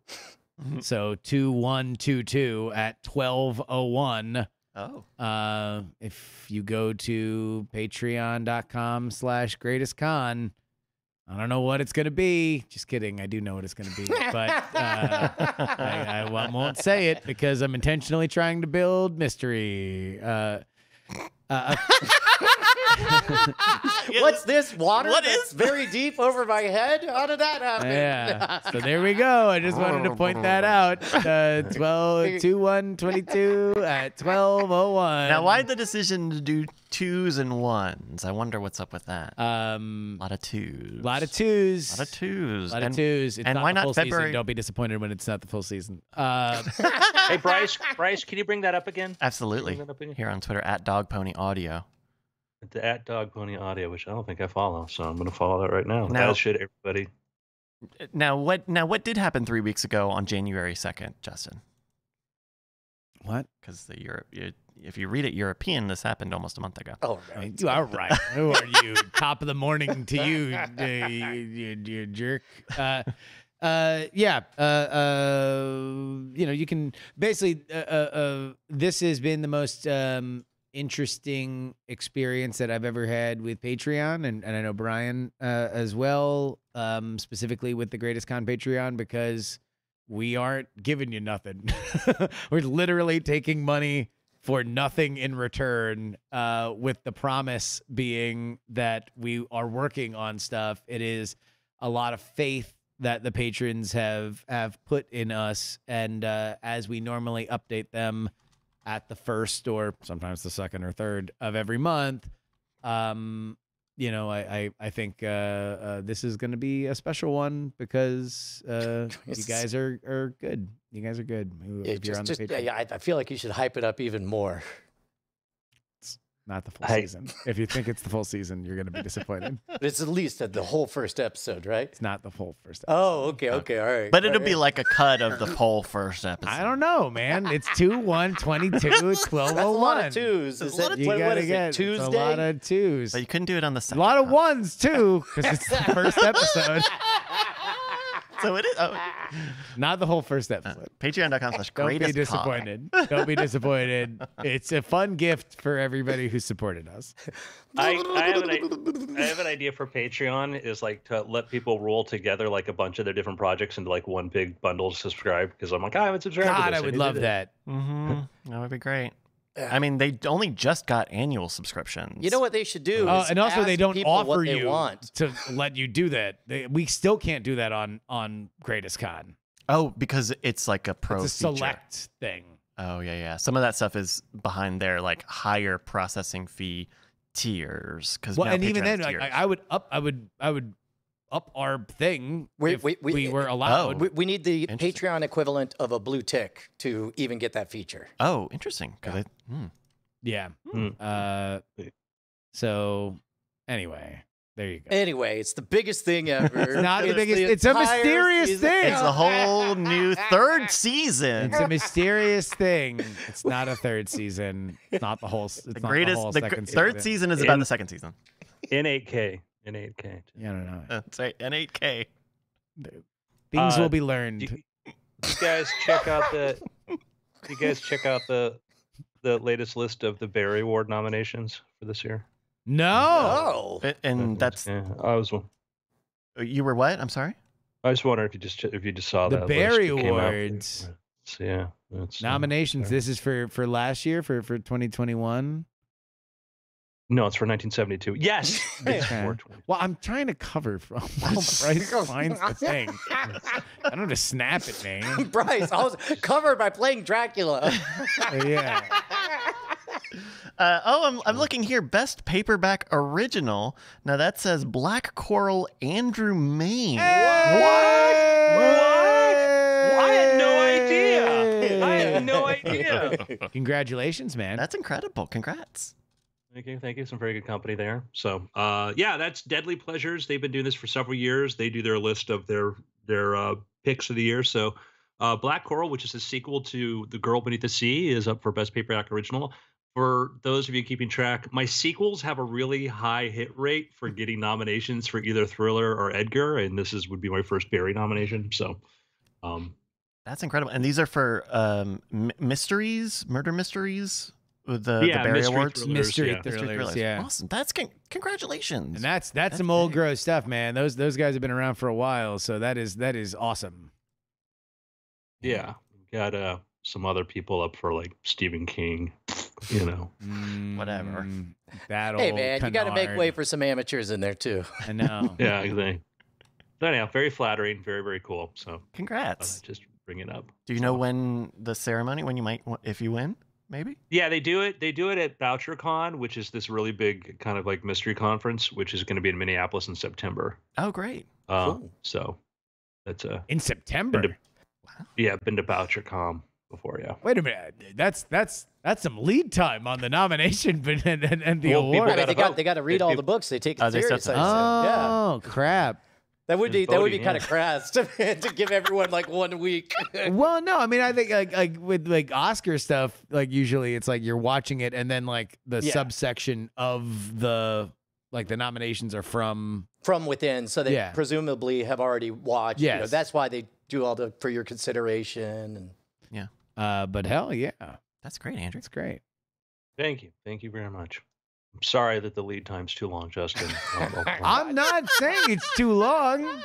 Mhm. so two one two two at twelve oh one. Oh, Uh, if you go to patreon.com slash greatest con, I don't know what it's going to be. Just kidding. I do know what it's going to be, but uh, I, I won't say it because I'm intentionally trying to build mystery. Uh, uh, yeah, *laughs* What's this water? What that's is- very deep over my head? How did that happen? Yeah. So there we go. I just wanted to point that out. Uh, 12, 2 1 22 at 1201. Now, why the decision to do twos and ones? I wonder what's up with that. Um, a lot of twos. a lot of twos. A lot of twos. A lot and, of twos. It's and not why the not full February? season. Don't be disappointed when it's not the full season. Uh, *laughs* Hey Bryce, Bryce, can you bring that up again? Absolutely. Bring that up again? Here on Twitter at Dog Pony Audio. The at Dog Pony Audio, which I don't think I follow, so I'm going to follow that right now. Now- As should everybody. Now, what? Now, what did happen three weeks ago on January second, Justin? what? Because the Europe, you- if you read it European, this happened almost a month ago. Oh, I right. mean, you are right. *laughs* Who are you? Top of the morning to you, uh, *laughs* you, you, you jerk. Uh, uh, yeah. Uh, uh, you know, you can basically. Uh, uh, uh, this has been the most um, interesting experience that I've ever had with Patreon, and, and I know Brian uh, as well, um, specifically with the Greatest Con Patreon, because we aren't giving you nothing. *laughs* We're literally taking money for nothing in return, uh, with the promise being that we are working on stuff. It is a lot of faith that the patrons have have put in us, and uh, as we normally update them at the first or sometimes the second or third of every month, um, you know, I I, I think uh, uh, this is going to be a special one because uh, *laughs* you guys are are good. You guys are good. Yeah, just, just, yeah, I, I feel like you should hype it up even more. Not the full I- season. If you think it's the full season, you're going to be disappointed. But *laughs* it's at least at the whole first episode, right? It's not the full first. Oh, episode. Oh, okay, okay, all right. But all it'll be like a cut of the whole first *laughs* episode. I don't know, man. It's 2 1 22 *laughs* 12 That's a lot 01. of twos. Is a that, lot of You what, gotta what is get it, it's Tuesday? a lot of twos. But you couldn't do it on the A lot of ones, too, because it's the first episode. So it is. Oh, *laughs* Not the whole first episode. Patreon.com slash Don't be disappointed. Don't be disappointed. It's a fun gift for everybody who supported us. I, I, have an, i- I have an idea for Patreon is like to let people roll together like a bunch of their different projects into like one big bundle to subscribe because I'm like, I haven't subscribed. to God, this. I would need love that. Mm-hmm. That would be great. Yeah. I mean, they only just got annual subscriptions. You know what they should do? Uh, is and also they don't offer you want. to let you do that. They, we still can't do that on on Greatest Con. Oh, because it's like a pro It's a feature. select thing. Oh yeah, yeah. Some of that stuff is behind their like higher processing fee tiers. Because Well, and even then, like. I, I would up, I would, I would up our thing Wait, if wait, wait, we were Oh. allowed. We, we need the Patreon equivalent of a blue tick to even get that feature. oh, interesting. Because hmm. Yeah. Hmm. Uh, so anyway, there you go. Anyway, it's the biggest thing *laughs* ever. It's not the biggest- the it's a mysterious season. thing. it's a whole new third *laughs* season. It's a mysterious *laughs* thing. It's not a third season. It's not the whole. It's the not greatest. the, whole The, gr- second third season. season is about the second season. In 8K. In 8K. Yeah, I don't know. That's right. N eight K. Things Uh, will be learned. you, you guys check out the. You guys check out the the latest list of the Barry Award nominations for this year. no. Oh, And that's yeah, I was. you were what? I'm sorry. I just wonder if you just if you just saw The that Barry list that came out. Awards. So, yeah, that's, uh, Nominations. sorry. This is for for last year for for 2021. No, it's for 1972. Yes, *laughs* it's Okay. Well, I'm trying to cover from *laughs* *laughs* Bryce finds the thing. I don't just snap at me. Bryce, I was covered by playing Dracula. yeah. Uh, oh, I'm, I'm looking here. Best paperback original. Now that says Black Coral Andrew Mayne. What? What? I had no idea. I had no idea. Congratulations, man. That's incredible. Congrats. Thank you, thank you. Some very good company there. So, uh, yeah, that's Deadly Pleasures. They've been doing this for several years. They do their list of their their uh, picks of the year. So, uh, Black Coral, which is a sequel to The Girl Beneath the Sea, is up for Best Paperback Original. For those of you keeping track, my sequels have a really high hit rate for getting nominations for either Thriller or Edgar, and this is would be my first Barry nomination. So, um, That's incredible. And these are for um, mysteries, murder mysteries, the, Yeah, the Barry mystery Awards. thrillers, Mystery yeah. Mystery thrillers, thrillers. yeah. Awesome. That's con- congratulations. And that's that's, That's some old big. gross stuff, man. Those those guys have been around for a while, so that is that is awesome. yeah, got uh, some other people up for like Stephen King. you know. Whatever. Mm, That Hey old man, you got to make way for some amateurs in there too. I know. *laughs* Yeah, exactly. But anyhow, very flattering, very very cool. So uh, Congrats. just bring it up. Do you know when the ceremony, when you might, if you win, maybe? Yeah, they do it. They do it at BoucherCon, which is this really big kind of like mystery conference, which is going to be in Minneapolis in September. Oh, great. Uh, Cool. So that's a In September. Been yeah, been to BoucherCon before. Yeah. Wait a minute. That's that's that's some lead time on the nomination and, and, and the Well, people award. I mean, they gotta got they got to read They- all they- the books. They take it Oh, they still serious. have I to- assume. Yeah, Oh crap. That would There's be that would be voting, kind of crass to, *laughs* to give everyone like one week. *laughs* well, no, I mean, I think like like with like Oscar stuff, like usually it's like you're watching it, and then like the Yeah. subsection of the like the nominations are from. from within, so they Yeah. presumably have already watched. you know, that's why they do all the for your consideration. And Uh, but hell yeah, That's great, Andrew. it's great. Thank you. Thank you very much. I'm sorry that the lead time's too long, Justin. *laughs* I'll- I'll- I'm not saying it's too long.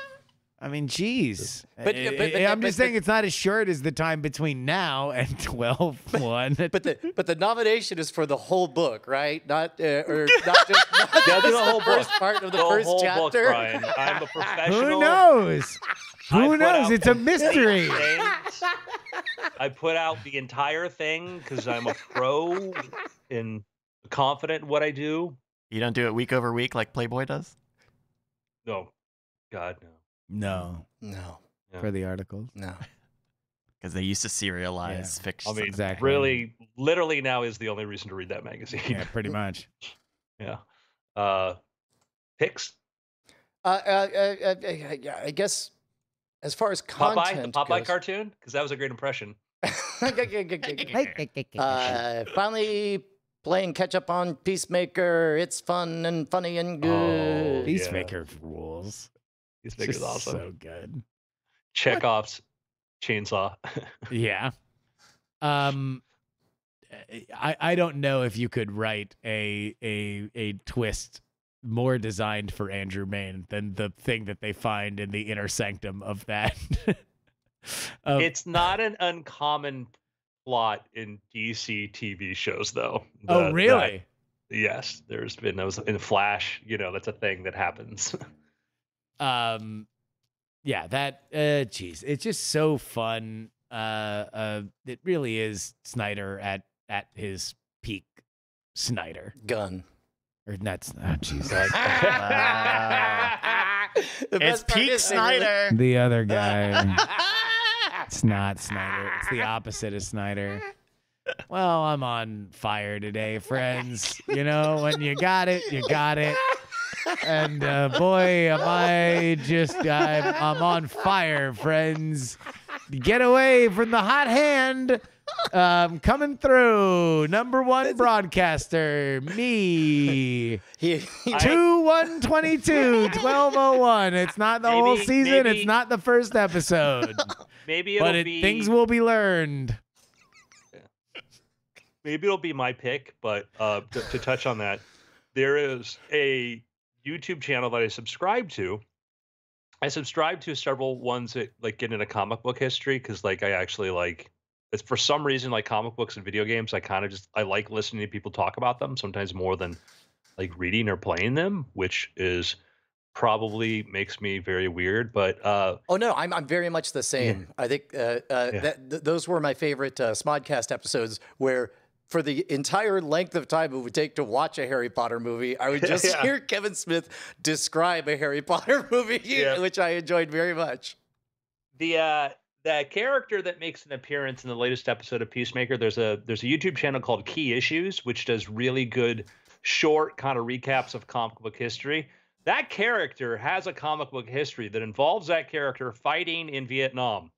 I mean, geez. But- I- but- but- I- I'm but- just saying it's not as short as the time between now and *laughs* 12 1. but the but the nomination is for the whole book, right? Not uh, or not just, not *laughs* just the the, whole book. first part of the, the first whole chapter. book, Brian. I'm a professional. Who knows? Who put knows? It's a mystery. I put out the entire thing because I'm a pro and confident in what I do. You don't do it week over week like Playboy does? No, God, no. No, No, for the articles. no. *laughs* Because they used to serialize I fiction. mean, Exactly. really, literally now is the only reason to read that magazine. Yeah, pretty much. *laughs* yeah. Uh, picks. Uh, uh, uh, uh, I guess as far as Popeye, the content Popeye goes, cartoon, because that was a great impression. *laughs* uh, finally playing catch up on Peacemaker. It's fun and funny and Oh, good. yeah. Peacemaker rules. Peacemaker's It's just awesome. So good. Chekhov's chainsaw. *laughs* Yeah. Um, I I don't know if you could write a a a twist more designed for Andrew Mayne than the thing that they find in the inner sanctum of that. *laughs* of, it's not an uncommon plot in DC TV shows, though. oh that- that- really? yes, there's been those in Flash. You know, that's a thing that happens. *laughs* um yeah that uh jeez it's just so fun uh uh it really is snyder at at his peak snyder Gun. or not oh jeez *laughs* The It's best part Peak is I really- Snyder. the other guy *laughs* it's not snyder it's the opposite of snyder well i'm on fire today friends you know when you got it you got it and uh, boy, am I just I'm, I'm on fire, friends. Get away from the hot hand. Um, coming through, number one broadcaster, me. *laughs* He, he, Two one twenty two twelve oh one. It's not the whole season. maybe- It's not the first episode, maybe it'll but it, be things will be learned. maybe it'll be my pick. But uh, to, to touch on that, there is a YouTube channel that I subscribe to. I subscribe to several ones that like get into comic book history because like I actually like it's for some reason like comic books and video games. I kind of just I like listening to people talk about them sometimes more than like reading or playing them, which is probably makes me very weird. But uh, Oh no, I'm I'm very much the same. I think uh, uh, Yeah. that th- those were my favorite uh, Smodcast episodes, where for the entire length of time it would take to watch a Harry Potter movie, I would *laughs* just Yeah. hear Kevin Smith describe a Harry Potter *laughs* movie, Yeah. which I enjoyed very much. the uh the character that makes an appearance in the latest episode of Peacemaker, there's a there's a YouTube channel called Key Issues, which does really good short kind of recaps of comic book history. That character has a comic book history that involves that character fighting in Vietnam.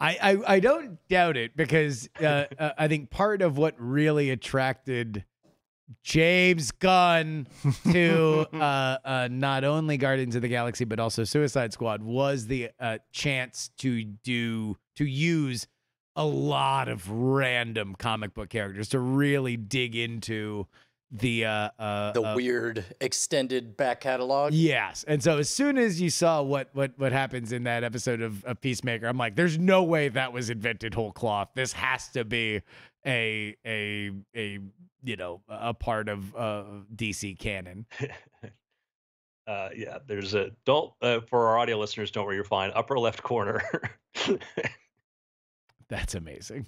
I, I, I don't doubt it because uh, uh, I think part of what really attracted James Gunn to *laughs* uh, uh, not only Guardians of the Galaxy but also Suicide Squad was the uh, chance to do to use a lot of random comic book characters to really dig into the uh, uh, The uh, weird extended back catalog. Yes. And so as soon as you saw what what what happens in that episode of, of Peacemaker, I'm like, there's no way that was invented whole cloth. This has to be a a a you know a part of uh, DC canon. *laughs* Uh, yeah, there's a don't uh, for our audio listeners. Don't worry, you're fine. Upper left corner. *laughs* That's amazing.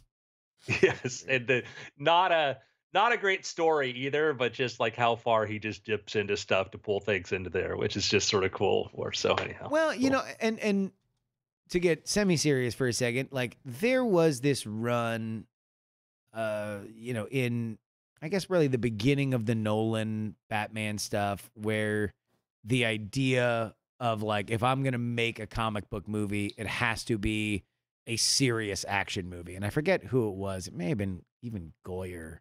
yes, and the, not a not a great story either, but just like how far he just dips into stuff to pull things into there, which is just sort of cool. Or so anyhow. Well, you know, and and to get semi-serious for a second, like there was this run, uh, you know, in I guess really the beginning of the Nolan Batman stuff, where the idea of like if I'm gonna make a comic book movie, it has to be a serious action movie. And I forget who it was. It may have been even Goyer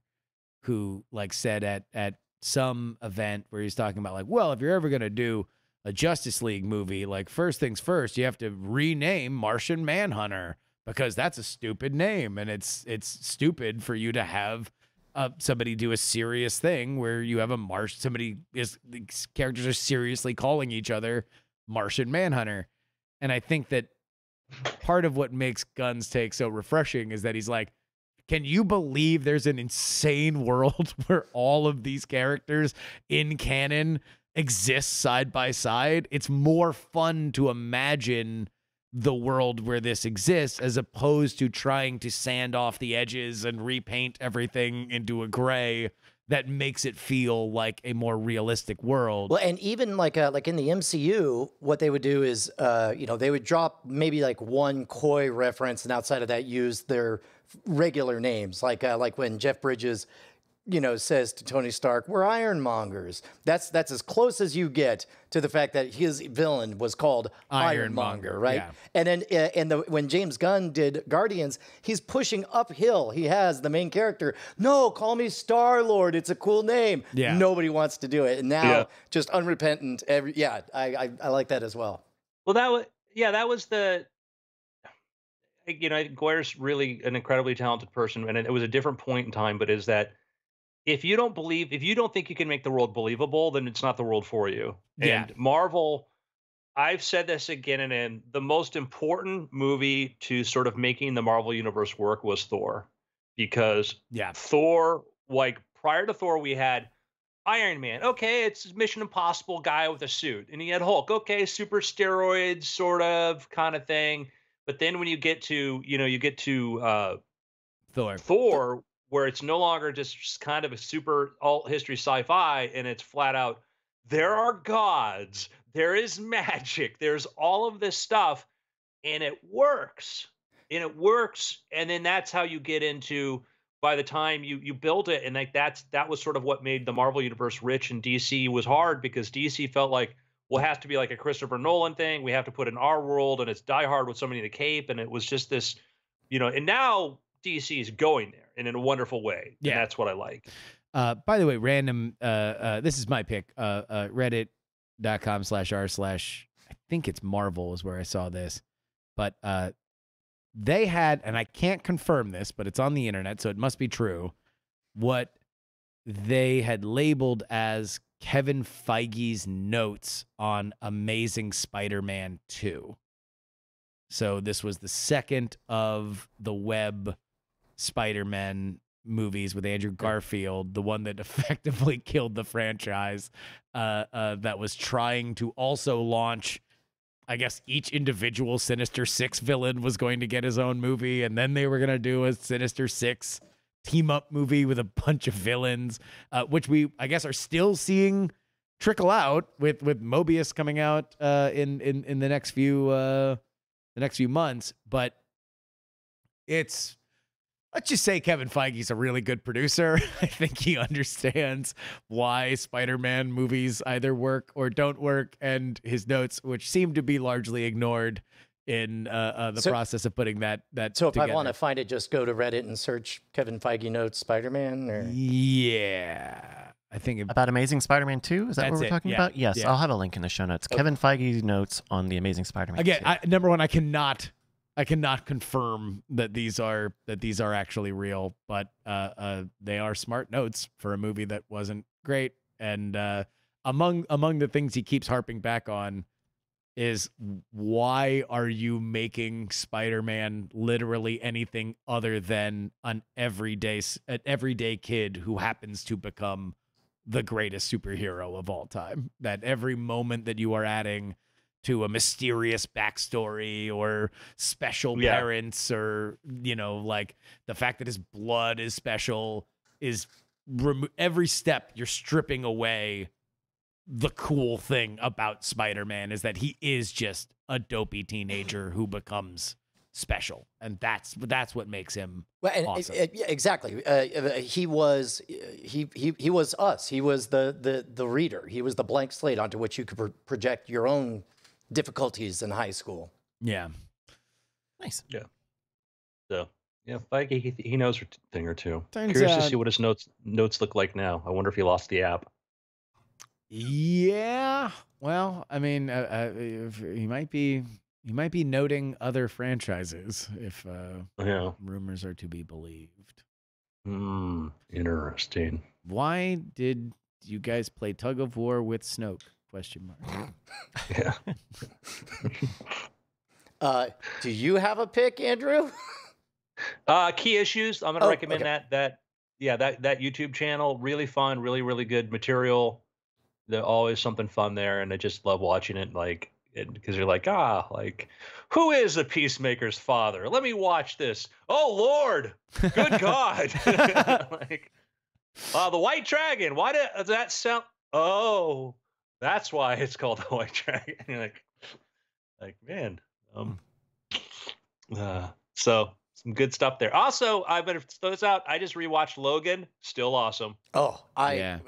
who like said at at some event where he's talking about like, well, if you're ever gonna do a Justice League movie, like first things first, you have to rename Martian Manhunter because that's a stupid name, and it's it's stupid for you to have uh, somebody do a serious thing where you have a Marsh somebody is characters are seriously calling each other Martian Manhunter, and I think that part of what makes Gunn's take so refreshing is that he's like. Can you believe there's an insane world *laughs* where all of these characters in canon exist side by side? It's more fun to imagine the world where this exists as opposed to trying to sand off the edges and repaint everything into a gray that makes it feel like a more realistic world. Well, and even like uh, like in the MCU, what they would do is, uh, you know, they would drop maybe like one coy reference, and outside of that, use their regular names. Like uh, like when Jeff Bridges, you know, says to Tony Stark, "We're Ironmongers." That's that's as close as you get to the fact that his villain was called Ironmonger, Ironmonger, right? yeah. And then uh, and the when James Gunn did Guardians, he's pushing uphill. He has the main character. No, call me Star Lord. It's a cool name. Yeah. Nobody wants to do it, and now Yeah. just unrepentant. Every yeah, I, I I like that as well. Well, that was yeah, that was the. You know, Goyer's really an incredibly talented person, and it was a different point in time. But is that if you don't believe, if you don't think you can make the world believable, then it's not the world for you. Yeah. And Marvel, I've said this again and again. The most important movie to sort of making the Marvel universe work was Thor, because yeah. Thor, like prior to Thor, we had Iron Man. Okay, it's Mission Impossible guy with a suit. And he had Hulk. Okay, super steroids, sort of kind of thing. But then when you get to, you know, you get to uh, Thor. Thor, where it's no longer just kind of a super alt history sci-fi, and it's flat out there are gods, there is *laughs* magic, there's all of this stuff, and it works, and it works, and then that's how you get into. By the time you you build it, and like that's that was sort of what made the Marvel universe rich, and DC was hard because DC felt like well, has to be like a Christopher Nolan thing. We have to put in our world, and it's Die Hard with somebody in a cape, and it was just this, you know. And now DC is going there, and in a wonderful way. Yeah. and that's what I like. Uh, by the way, random. Uh, uh, this is my pick. Uh, uh, Reddit.com slash r slash. I think it's Marvel is where I saw this, but uh, they had, and I can't confirm this, but it's on the internet, so it must be true. What they had labeled as Kevin Feige's notes on Amazing Spider-Man Two. So this was the second of the web Spider-Man movies with Andrew Garfield, the one that *laughs* effectively killed the franchise, uh, uh, that was trying to also launch. I guess each individual Sinister Six villain was going to get his own movie, and then they were going to do a Sinister Six team up movie with a bunch of villains, uh, which we I guess are still seeing trickle out with with Morbius coming out uh, in in in the next few uh, the next few months. But it's let's just say Kevin Feige's a really good producer. *laughs* I think he understands why Spider-Man movies either work or don't work, and his notes, which seem to be largely ignored in uh, uh, the So- process of putting that that. So if together. I want to find it, just go to Reddit and search Kevin Feige notes Spider Man. Or yeah, I think it, About Amazing Spider-Man 2? Is that what we're it, talking yeah, about? Yes, yeah. I'll have a link in the show notes. Kevin Feige notes on the Amazing Spider-Man again 2. I, number one i cannot i cannot confirm that these are that these are actually real but uh uh they are smart notes for a movie that wasn't great and uh among among the things he keeps harping back on is why are you making Spider-Man literally anything other than an everyday an everyday kid who happens to become the greatest superhero of all time? That every moment that you are adding to a mysterious backstory or special Yeah. parents or you know like the fact that his blood is special is every step you're stripping away the cool thing about Spider-Man is that he is just a dopey teenager who becomes special and that's that's what makes him Well, and, Awesome. uh, yeah, exactly. Uh, uh, he was he, he he was us. He was the the the reader. He was the blank slate onto which you could pro- project your own difficulties in high school. yeah Nice. Yeah. So yeah, like he, he knows a thing or two. Turns Curious to see what his notes notes look like now. I wonder if he lost the app. Yeah. Well, I mean, uh, uh, if he might be he might be noting other franchises if uh, Yeah. rumors are to be believed. Hmm. Interesting. Why did you guys play tug of war with Snoke? Question mark. Yeah. *laughs* Uh, do you have a pick, Andrew? *laughs* Uh, key issues. I'm gonna Oh, recommend okay. that. That yeah, that that YouTube channel really fun, really really good material. There's always something fun there, and I just love watching it. Like because you're like ah, like who is the peacemaker's father? Let me watch this. Oh Lord, good *laughs* God! *laughs* like uh, the White Dragon. Why did does that sound? Oh, that's why it's called the White Dragon. *laughs* you're like, like man, um, uh, so some good stuff there. Also, I better throw this out. I just rewatched Logan. Still awesome. Oh, I, Yeah.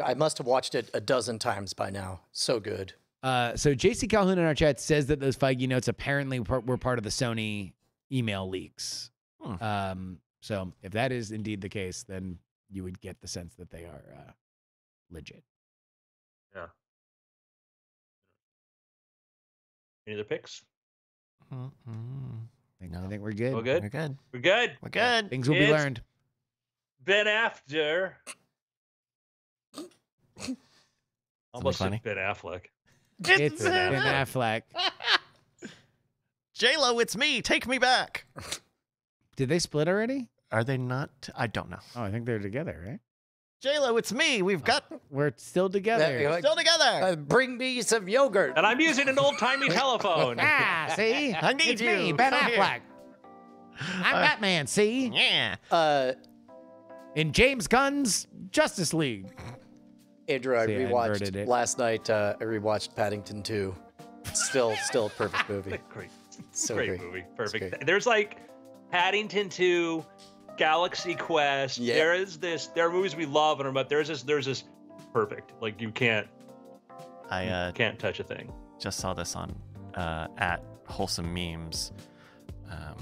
I I must have watched it a dozen times by now. So good. Uh, so JC Calhoun in our chat says that those Feige notes apparently were were part of the Sony email leaks. Hmm. Um, so if that is indeed the case, then you would get the sense that they are uh, legit. Yeah. Any other picks? Mm-mm. I think, I No. think we're good. All good. We're good. We're good. We're good. Things will be learned. Ben After. Almost funny? Ben Affleck. It's Ben Ben Affleck. *laughs* J Lo, it's me. Take me back. Did they split already? Are they not? I don't know. Oh, I think they're together, right? J Lo, it's me. We've got We're still together. That- still together. Uh, bring me some yogurt. And I'm using an old timey *laughs* telephone. ah, see? *laughs* I need it's me. Ben Come here. Affleck. I'm Uh, Batman, see? Yeah. Uh, In James Gunn's Justice League. Andrew, I See, I rewatched it. last night. Uh, I rewatched Paddington 2. Still, still a perfect *laughs* movie. great, So great, great. movie. Perfect. great. There's like Paddington 2, Galaxy Quest. Yeah. There is this. There are movies we love, and but there's this. There's this perfect. Like you can't I uh, can't touch a thing. just saw this on uh, at wholesome memes. Um,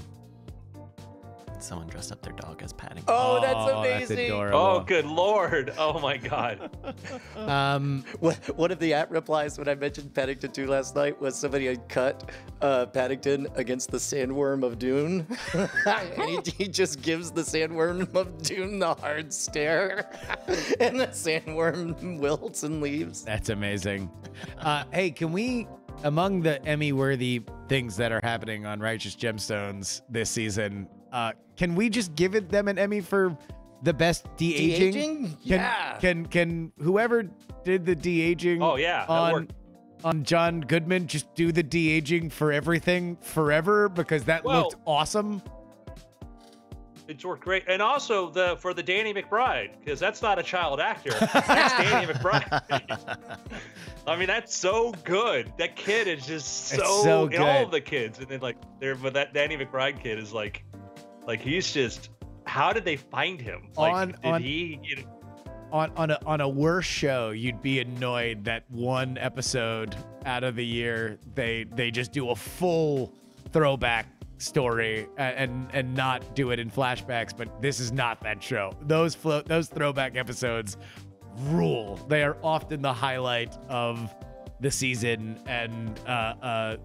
someone dressed up their dog as Paddington. Oh, that's That's amazing. Oh, good lord! Oh my god! *laughs* Um, One one of the at replies when I mentioned Paddington 2 last night was somebody had cut uh, Paddington against the sandworm of Dune. *laughs* and he, he just gives the sandworm of Dune the hard stare. *laughs* and the sandworm wilts and leaves. That's amazing. Uh, hey, can we, among the Emmy worthy things that are happening on Righteous Gemstones this season, uh, can we just give it them an Emmy for the best de aging? De-aging? Can, Yeah. Can can whoever did the de aging? Oh yeah, that on worked. on John Goodman just do the de aging for everything forever because that Well- looked awesome. It's worked great, and also the for the Danny McBride because that's not a child actor. *laughs* That's Danny McBride. I mean, that's so good. That kid is just It's so, good. and all of the kids, and then like there, but that Danny McBride kid is like, like he's just. How did they find him? Like, On- did on- he? You know, on on a on a worse show, you'd be annoyed that one episode out of the year they they just do a full throwback story and and not do it in flashbacks. But this is not that show. Those float those throwback episodes rule. They are often the highlight of the season, and uh, uh,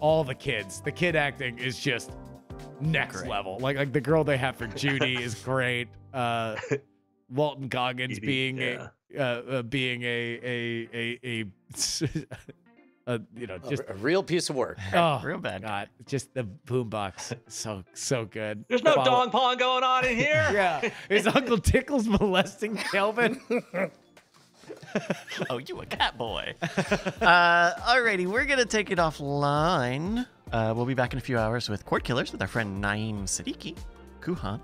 all the kids. The kid acting is just next Great. level. Like like the girl they have for *laughs* Judy is great. Uh, *laughs* Walton Goggins Edie, being yeah. a uh, uh, being a a a a *laughs* uh, you know, A- just a, real piece of work. oh, real bad. God, just the boombox, so so good. There's no Follow- dong pong going on in here. Yeah, is Uncle Tickles molesting Kelvin? *laughs* oh, you a cat boy. *laughs* uh, alrighty, we're gonna take it offline. Uh, we'll be back in a few hours with Cord Killers with our friend Naeem Siddiqui, Kuhan,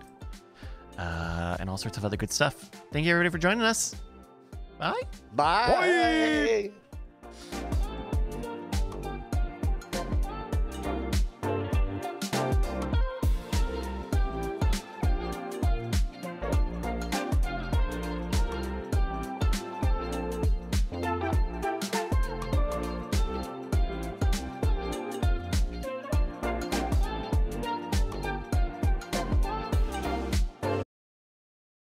uh, and all sorts of other good stuff. Thank you everybody for joining us. Bye. Bye.